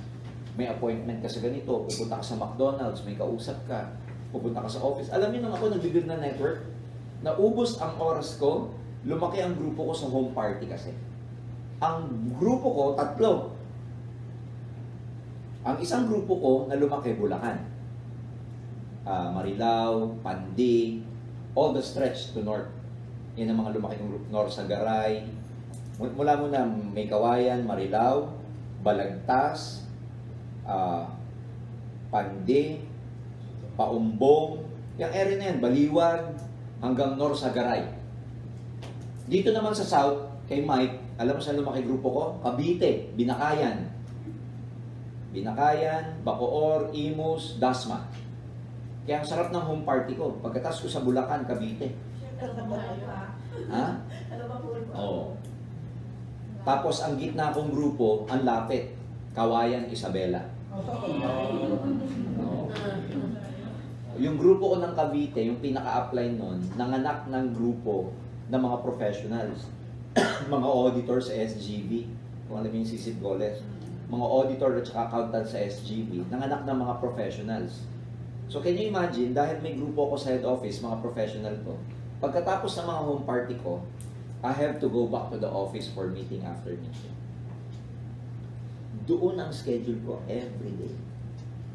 may appointment ka sa ganito, pupunta ka sa McDonald's, may kausap ka, pupunta ka sa office. Alam niyo nung ako nag-build na network, naubos ang oras ko, lumaki ang grupo ko sa home party kasi. Ang grupo ko, tatlo. Ang isang grupo ko na lumaki, Bulacan. Ah, Marilao, Pandi, all the stretch to north. Yan ang mga lumaki grupo. North Sagaray. Mul- Mula muna may Kawayan, Marilao, Balagtas, ah, Pandi, Paumbong, yung area na yan, Baliwan, hanggang North Sagaray. Dito naman sa South, kay Mike, alam mo saan lumaki grupo ko? Cavite, Binakayan. Binakayan, Bacoor, Imus, Dasma. Kaya ang sarap ng home party ko. Pagkatas ko sa Bulacan, Cavite. Ha? Oo. Tapos ang gitna kong grupo, ang lapit. Kawayan, Isabela. Oo. Yung grupo ko ng Cavite, yung pinaka-upline nun, nanganak ng grupo ng mga professionals. mga auditor sa SGB. Kung alam yung Sisip Goles. Mga auditor at saka accountant sa SGB, nanganak ng mga professionals. So can you imagine, dahil may grupo ko sa head office, mga professional ko, pagkatapos ng mga home party ko, I have to go back to the office for meeting after meeting. Doon ang schedule ko every day.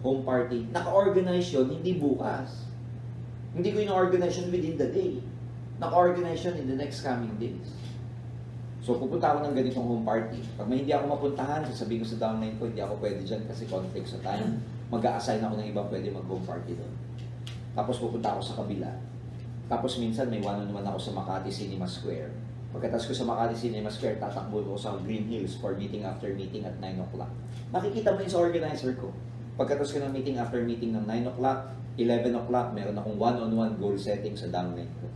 Home party. Naka-organize yun, hindi bukas. Hindi ko ina-organize yun within the day. Naka-organize yun in the next coming days. So pupunta ako ng ganitong home party. Pag may hindi ako mapuntahan, sasabihin ko sa downline ko, hindi ako pwede dyan kasi conflict sa time. Mag-a-assign ako ng ibang pwede mag-home party doon. Tapos pupunta ako sa kabila. Tapos minsan may one-on-one ako sa Makati Cinema Square. Pagkatapos ko sa Makati Cinema Square, tatakbo ko sa Green Hills for meeting after meeting at 9 o'clock. Makikita mo yun sa organizer ko. Pagkatapos ko ng meeting after meeting ng 9 o'clock, 11 o'clock, meron akong one-on-one goal setting sa downline ko.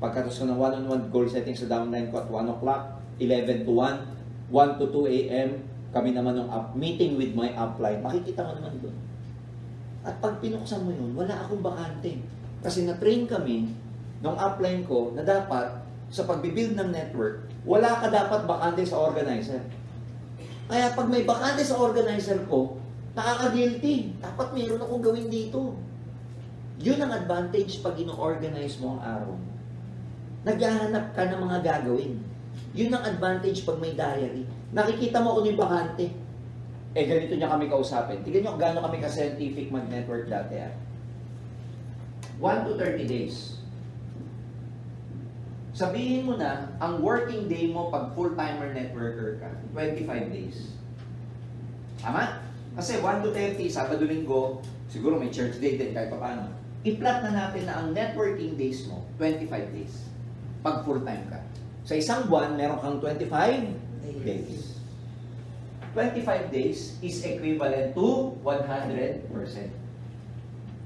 Pagkatapos ko ng one-on-one goal setting sa downline ko at 1 o'clock, 11 to 1, 1 to 2 a.m., kami naman ng up, meeting with my upline. Makikita mo naman doon. At pag pinuksan mo yun, wala akong bakante. Kasi na-train kami ng upline ko na dapat sa pagbibuild ng network, wala ka dapat bakante sa organizer. Kaya pag may bakante sa organizer ko, nakaka-guilty. Dapat meron akong gawin dito. Yun ang advantage pag ino-organize mo ang araw mo. Naghahanap ka ng mga gagawin. Yun ang advantage pag may diary. Nakikita mo kung yung bakante. Eh, ganito niya kami kausapin. Tignan niyo kung kami ka-scientific mag-network dati. Ah. 1 to 30 days. Sabihin mo na, ang working day mo pag full-timer networker ka, 25 days. Tama? Kasi 1 to 30, Sabado, Linggo, siguro may church day din kahit pa paano. I-plot na natin na ang networking days mo, 25 days. Pag full-time ka. Sa isang buwan, meron kang 25 days. 25 days is equivalent to 100%.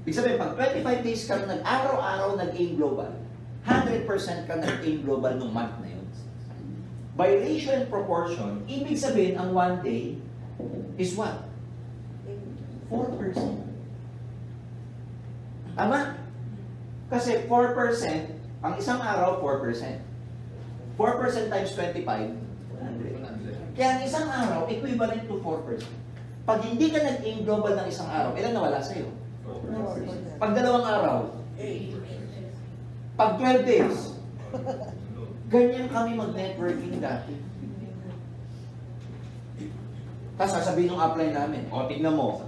Ibig sabihin, pag 25 days ka nag-araw-araw nag-aim global, 100% ka nag-aim global nung month na yun. By ratio and proportion, ibig sabihin, ang one day is what? 4%. Tama? Kasi 4%, ang isang araw, 4%. 4% times 25, 100. Kaya ang isang araw, equivalent to 4%. Pag hindi ka nag-aim global ng isang araw, ilan nawala sa'yo? Pag dalawang araw, pag 12 days, ganyan kami mag-networking dati. Tapos sasabihin ng upline namin, o tignan mo,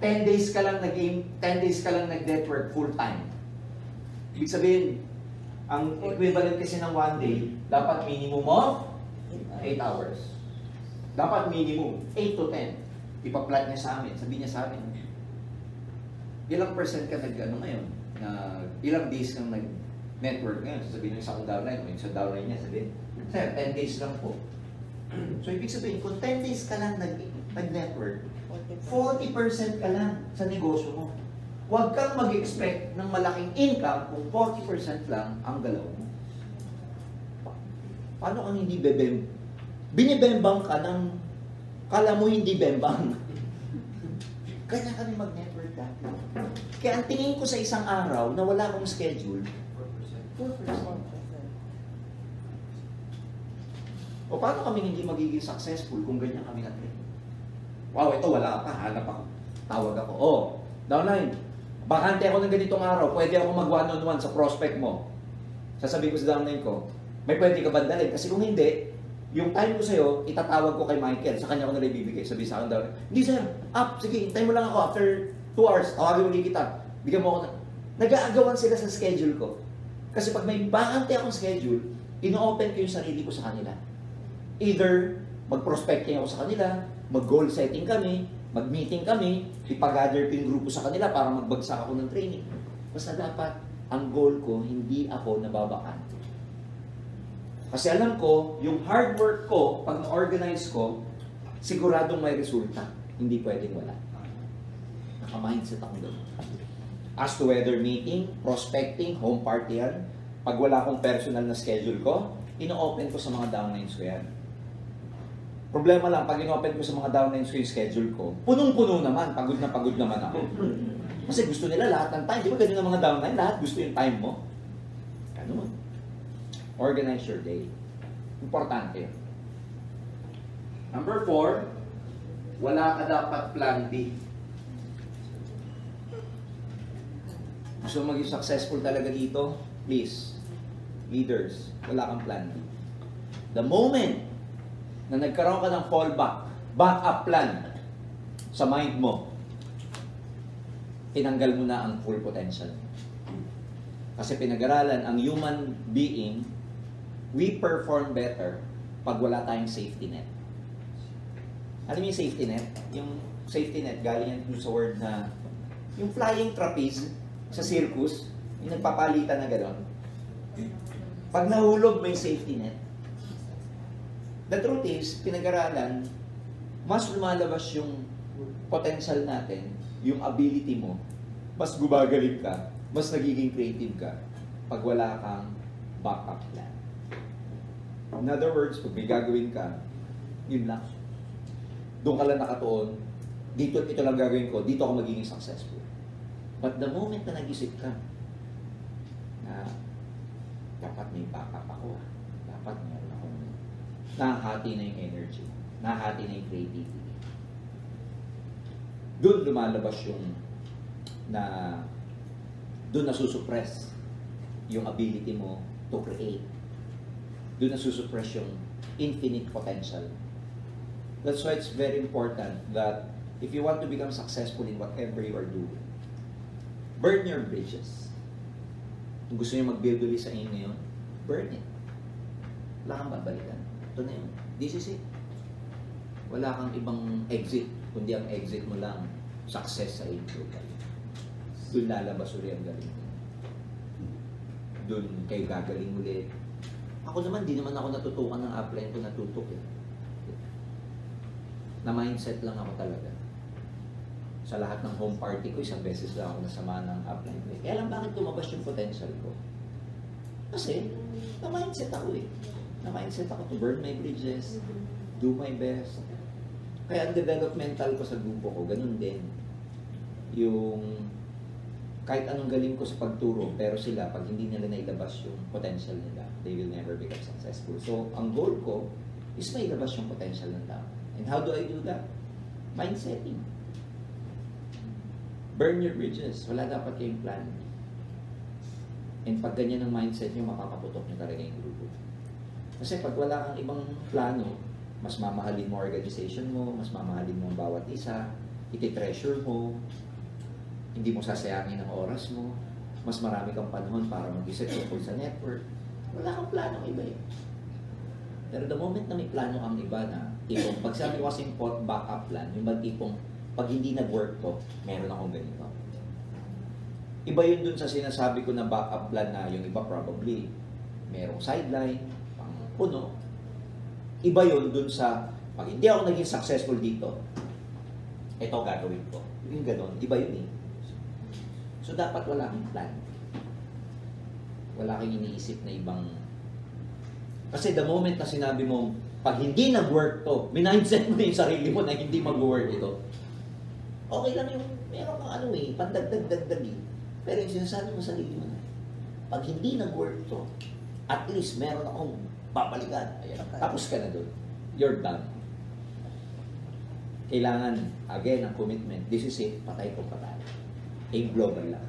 10 days ka lang nag-game, 10 days ka lang nag-network full time. Ibig sabihin, ang equivalent kasi ng one day, dapat minimum of 8 hours. Dapat minimum 8 to 10. Ipa-plot niya sa amin, sabihin niya sa amin, ilang percent ka nag ano ngayon? Na ilang days kang nag network ngayon? Sasabihin niya sa akong downline, o yung sa downline niya, sabihin, Sir, 10 days lang po. So, ibig sabihin, kung 10 days ka lang nag, nag-network, 40% ka lang sa negosyo mo. Huwag kang mag-expect ng malaking income kung 40% lang ang galaw mo. Paano kang hindi bebem? Binibembang ka ng kala mo hindi bembang. Kaya kami mag-network dati. Kaya ang tingin ko sa isang araw na wala akong schedule, 4%. O paano kami hindi magiging successful kung ganyan kami natin? Wow, ito wala pa, hanap ako. Tawag ako. Oh, downline. bakante ako ng ganitong araw, pwede ako mag one-on-one sa prospect mo. Sasabihin ko sa downline ko, may pwede ka bandalin. Kasi kung hindi, yung time ko sa'yo, itatawag ko kay Michael, sa kanya ko na ibibigay. Sabi sa akin daw, hindi sir, up, sige, hintay mo lang ako after 2 hours, tawagin ulit kita. Bigyan mo ako na. Nag-aagawan sila sa schedule ko. Kasi pag may bakante akong schedule, ino-open ko yung sarili ko sa kanila. Either mag-prospecting ako sa kanila, mag-goal setting kami, mag-meeting kami, ipagather ko yung grupo sa kanila para magbagsak ako ng training. Basta dapat, ang goal ko, hindi ako nababakante. Kasi alam ko, yung hard work ko, pag na-organize ko, siguradong may resulta. Hindi pwedeng wala. Naka-mindset ako doon. As to whether meeting, prospecting, home party yan, pag wala akong personal na schedule ko, ino-open ko sa mga downlines ko yan. Problema lang, pag ino-open ko sa mga downlines ko yung schedule ko, punong-puno naman, pagod na pagod naman ako. Kasi gusto nila lahat ng time. Di ba ganun ang mga downline? Lahat gusto yung time mo. Ganun. Organize your day. Importante yun. Number four, wala ka dapat plan B. Gusto maging successful talaga dito? Please, leaders, wala kang plan B. The moment na nagkaroon ka ng fallback, backup plan sa mind mo, tinanggal mo na ang full potential. Kasi pinag-aralan, ang human being, we perform better pag wala tayong safety net. Alam mo yung safety net? Yung safety net, galing yan sa word na, yung flying trapeze sa circus, yung nagpapalitan na gano'n. Pag nahulog, may safety net. The truth is, pinag-aralan, mas lumalabas yung potential natin, yung ability mo, mas gumagaling ka, mas nagiging creative ka pag wala kang backup plan. In other words, pag may gagawin ka, yun lang. Doon ka lang nakatuon, dito, ito lang gagawin ko, dito ako magiging successful. But the moment na nag-isip ka, na dapat may backup ako, dapat meron akong nahahati na yung energy, nahahati na yung creativity. Doon lumalabas yung na doon nasusuppress yung ability mo to create. Doon nasusuppress yung infinite potential. That's why it's very important that if you want to become successful in whatever you are doing, burn your bridges. Kung gusto niyo mag-build ulit sa inyo ngayon, burn it. Wala kang babalikan. Ito na yun. This is it. Wala kang ibang exit, kundi ang exit mo lang, success sa intro. Doon lalabas ulit ang galing mo. Doon kayo gagaling ulit. Ako naman, di naman ako natutukan ng upline ko natutok eh. Na mindset lang ako talaga. Sa lahat ng home party ko, isang beses lang ako nasama ng upline ko. eh. Kaya lang bakit lumabas yung potential ko? Kasi, na mindset ako eh. Na mindset ako to burn my bridges, do my best. Kaya ang developmental ko sa grupo ko, ganun din. Yung kahit anong galing ko sa pagturo, pero sila, pag hindi nila nailabas yung potential nila, they will never become successful. So, ang goal ko is mailabas yung potential ng tao. And how do I do that? Mindsetting. Burn your bridges. Wala dapat kayong plan. And pag ganyan ang mindset nyo, makakaputok nyo talaga yung grupo. Kasi pag wala kang ibang plano, mas mamahalin mo organization mo, mas mamahalin mo ang bawat isa, iti-treasure mo, hindi mo sasayangin ang oras mo, mas marami kang panahon para mag-isip tungkol sa network. Wala kang plano iba eh. Pero the moment na may plano kang iba na, tipong, pag sabi ko kasing pot backup plan, yung ba tipong, pag hindi nag-work to, meron akong ganito. Iba yun dun sa sinasabi ko na backup plan na yung iba probably merong sideline, pang puno. Iba yun dun sa, pag hindi ako naging successful dito, ito gagawin ko. Yung ganon, iba yun eh. So dapat wala kang plan. Wala kang iniisip na ibang... Kasi the moment na sinabi mo, pag hindi nag-work to, minindset mo na yung sarili mo na hindi mag-work ito. Okay lang yung, meron kang ano eh, pandagdag-dagdag eh. Pero yung sinasabi mo sa sarili mo na, pag hindi nag-work to, at least meron akong babalikan. Ayan, tapos ka na doon. You're done. Kailangan, again, ang commitment. This is it. Patay ko patay. Aim global lang.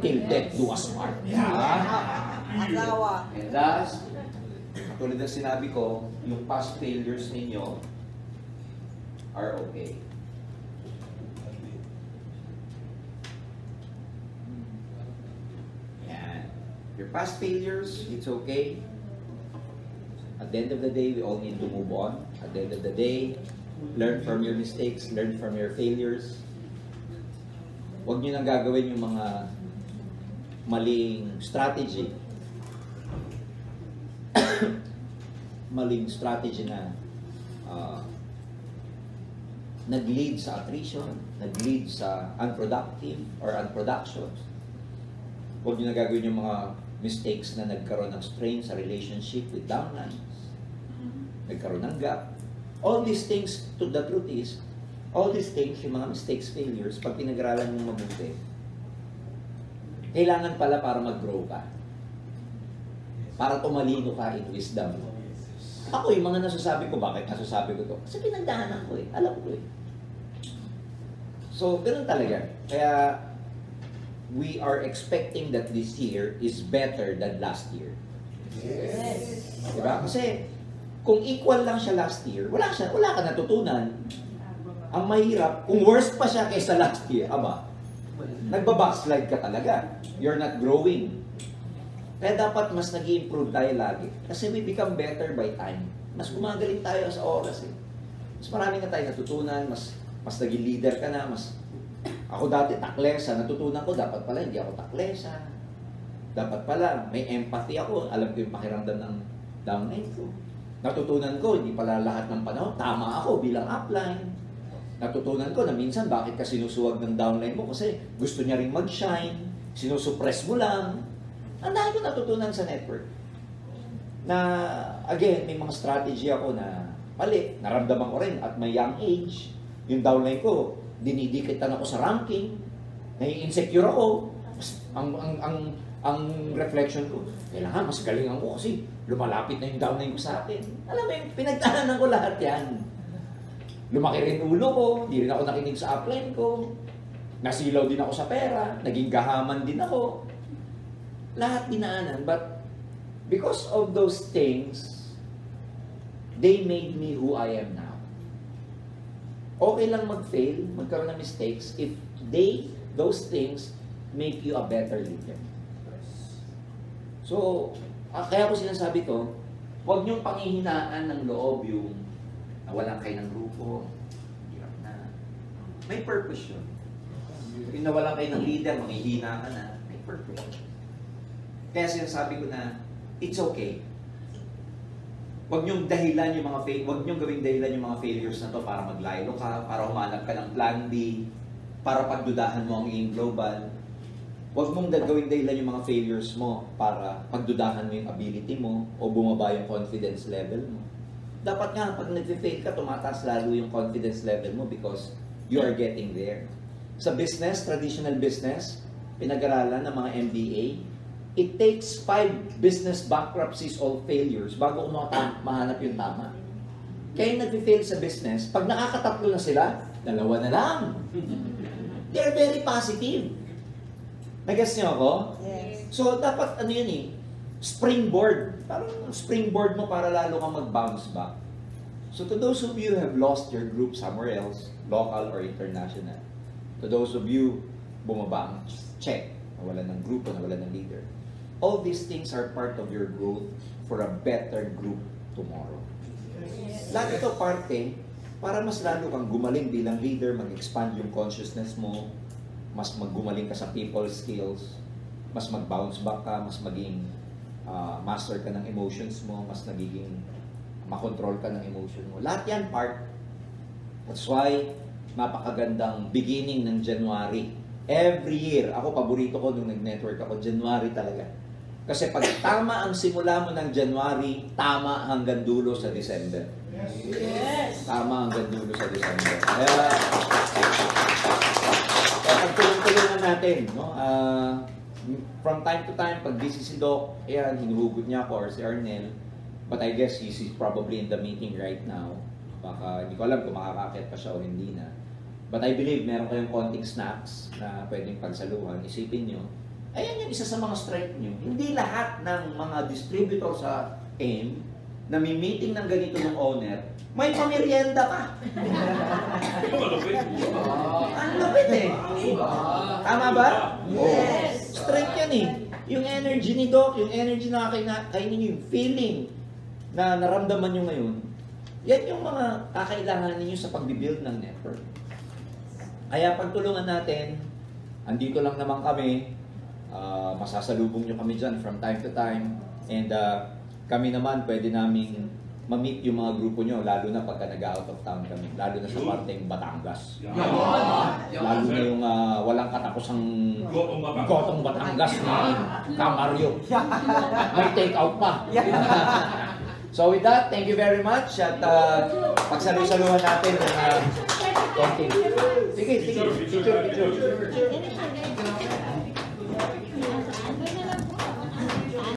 Till death do us part. Yeah. Asawa. And thus, katulad ng sinabi ko, yung past failures ninyo are okay. Yan. Your past failures, it's okay. At the end of the day, we all need to move on. At the end of the day, learn from your mistakes, learn from your failures. Huwag nyo nang gagawin yung mga maling strategy. maling strategy na uh, nag-lead sa attrition, nag-lead sa unproductive or unproduction. Huwag nyo na gagawin yung mga mistakes na nagkaroon ng strain sa relationship with downlines. Nagkaroon ng gap. All these things, to the truth is, all these things, yung mga mistakes, failures, pag pinag-aralan mo mabuti, kailangan pala para mag-grow ka. Para tumalino ka in wisdom. Ako, yung mga nasasabi ko, bakit nasasabi ko to? Kasi pinagdaanan ko eh. Alam ko eh. So, ganun talaga. Kaya, we are expecting that this year is better than last year. Yes. Diba? Kasi, kung equal lang siya last year, wala, siya, wala ka natutunan. Ang mahirap, kung worst pa siya kaysa last year, aba, nagbabackslide ka talaga. You're not growing. Kaya dapat mas nag improve tayo lagi. Kasi we become better by time. Mas gumagaling tayo sa oras eh. Mas marami na tayo natutunan, mas mas naging leader ka na, mas ako dati taklesa, natutunan ko dapat pala hindi ako taklesa. Dapat pala may empathy ako, alam ko yung pakiramdam ng downline ko. Natutunan ko, hindi pala lahat ng panahon, tama ako bilang upline. Natutunan ko na minsan bakit ka sinusuwag ng downline mo kasi gusto niya ring mag-shine, sinusuppress mo lang. Ang dami ko natutunan sa network. Na, again, may mga strategy ako na mali. Naramdaman ko rin at may young age. Yung downline ko, dinidikitan ako sa ranking. Nai-insecure ako. Ang, ang, ang, ang reflection ko, kailangan mas galingan ko kasi lumalapit na yung downline ko sa akin. Alam mo, yung pinagdaanan ko lahat yan. Lumaki rin ulo ko, hindi rin ako nakinig sa upline ko. Nasilaw din ako sa pera, naging gahaman din ako. Lahat dinaanan, but because of those things, they made me who I am now. Okay lang mag-fail, magkaroon ng mistakes, if they, those things, make you a better leader. So, ah, kaya ko sinasabi to, huwag niyong panghihinaan ng loob yung nawalan kayo ng grupo, hirap na. May purpose yun. Yung nawalan kayo ng leader, manghihina ka na, may purpose yun. Kaya sinasabi ko na, it's okay. Huwag niyong dahilan yung mga fail, huwag niyong gawing dahilan yung mga failures na to para maglaylo ka, para humanap ka ng plan B, para pagdudahan mo ang iyong global. Huwag mong gagawing dahilan yung mga failures mo para pagdudahan mo yung ability mo o bumaba yung confidence level mo. Dapat nga, pag nag-fail ka, tumataas lalo yung confidence level mo because you are getting there. Sa business, traditional business, pinag-aralan ng mga MBA, it takes five business bankruptcies or failures bago mo mahanap yung tama. Kaya yung nag-fail sa business, pag nakakatatlo na sila, dalawa na lang. They're very positive. Nag-guess niyo ako? Yes. So, dapat ano yun eh, springboard. Parang springboard mo para lalo kang mag-bounce back. So, to those of you who have lost your group somewhere else, local or international, to those of you bumaba ang check, nawalan ng grupo, nawalan ng leader, all these things are part of your growth for a better group tomorrow. Lahat ito parte para mas lalo kang gumaling bilang leader, mag-expand yung consciousness mo, mas maggumaling ka sa people skills, mas mag-bounce back ka, mas maging ah, master ka ng emotions mo, mas nagiging makontrol ka ng emotion mo. Lahat yan part. That's why napakagandang beginning ng January. Every year, ako paborito ko nung nag-network ako, January talaga. Kasi pag tama ang simula mo ng January, tama hanggang dulo sa December. Yes. Tama hanggang dulo sa December. Kaya, kaya pagtulong-tulungan natin, no? Ah, from time to time, pag busy si Doc, ayan, hinuhugot niya ako or si Arnel. But I guess he's, he's probably in the meeting right now. Baka, hindi ko alam kung makakakit pa siya o hindi na. But I believe meron kayong konting snacks na pwedeng pagsaluhan. Isipin nyo, ayan yung isa sa mga strength nyo. Hindi lahat ng mga distributor sa AIM na may meeting ng ganito ng owner, may pamerienda ka. Malupit. Ang lapit eh. Tama ba? Yes. Strength yan eh. Yung energy ni Doc, yung energy na kaina- kainin nyo, yung feeling na naramdaman nyo ngayon, yan yung mga kakailangan ninyo sa pagbibuild ng network. Kaya pagtulungan natin, andito lang naman kami, ah, masasalubong nyo kami dyan from time to time, and ah, kami naman pwede naming ma-meet yung mga grupo nyo, lalo na pagka nag-out of town kami, lalo na sa parteng Batangas. Yan. Lalo na yung ah, walang katapusang Gotong Batangas. Gotong Batangas na Kamaryo. May take out pa. so with that, thank you very much at uh, pagsalusaluhan natin ng uh, konting. Sige, sige. Picture, picture. Guys.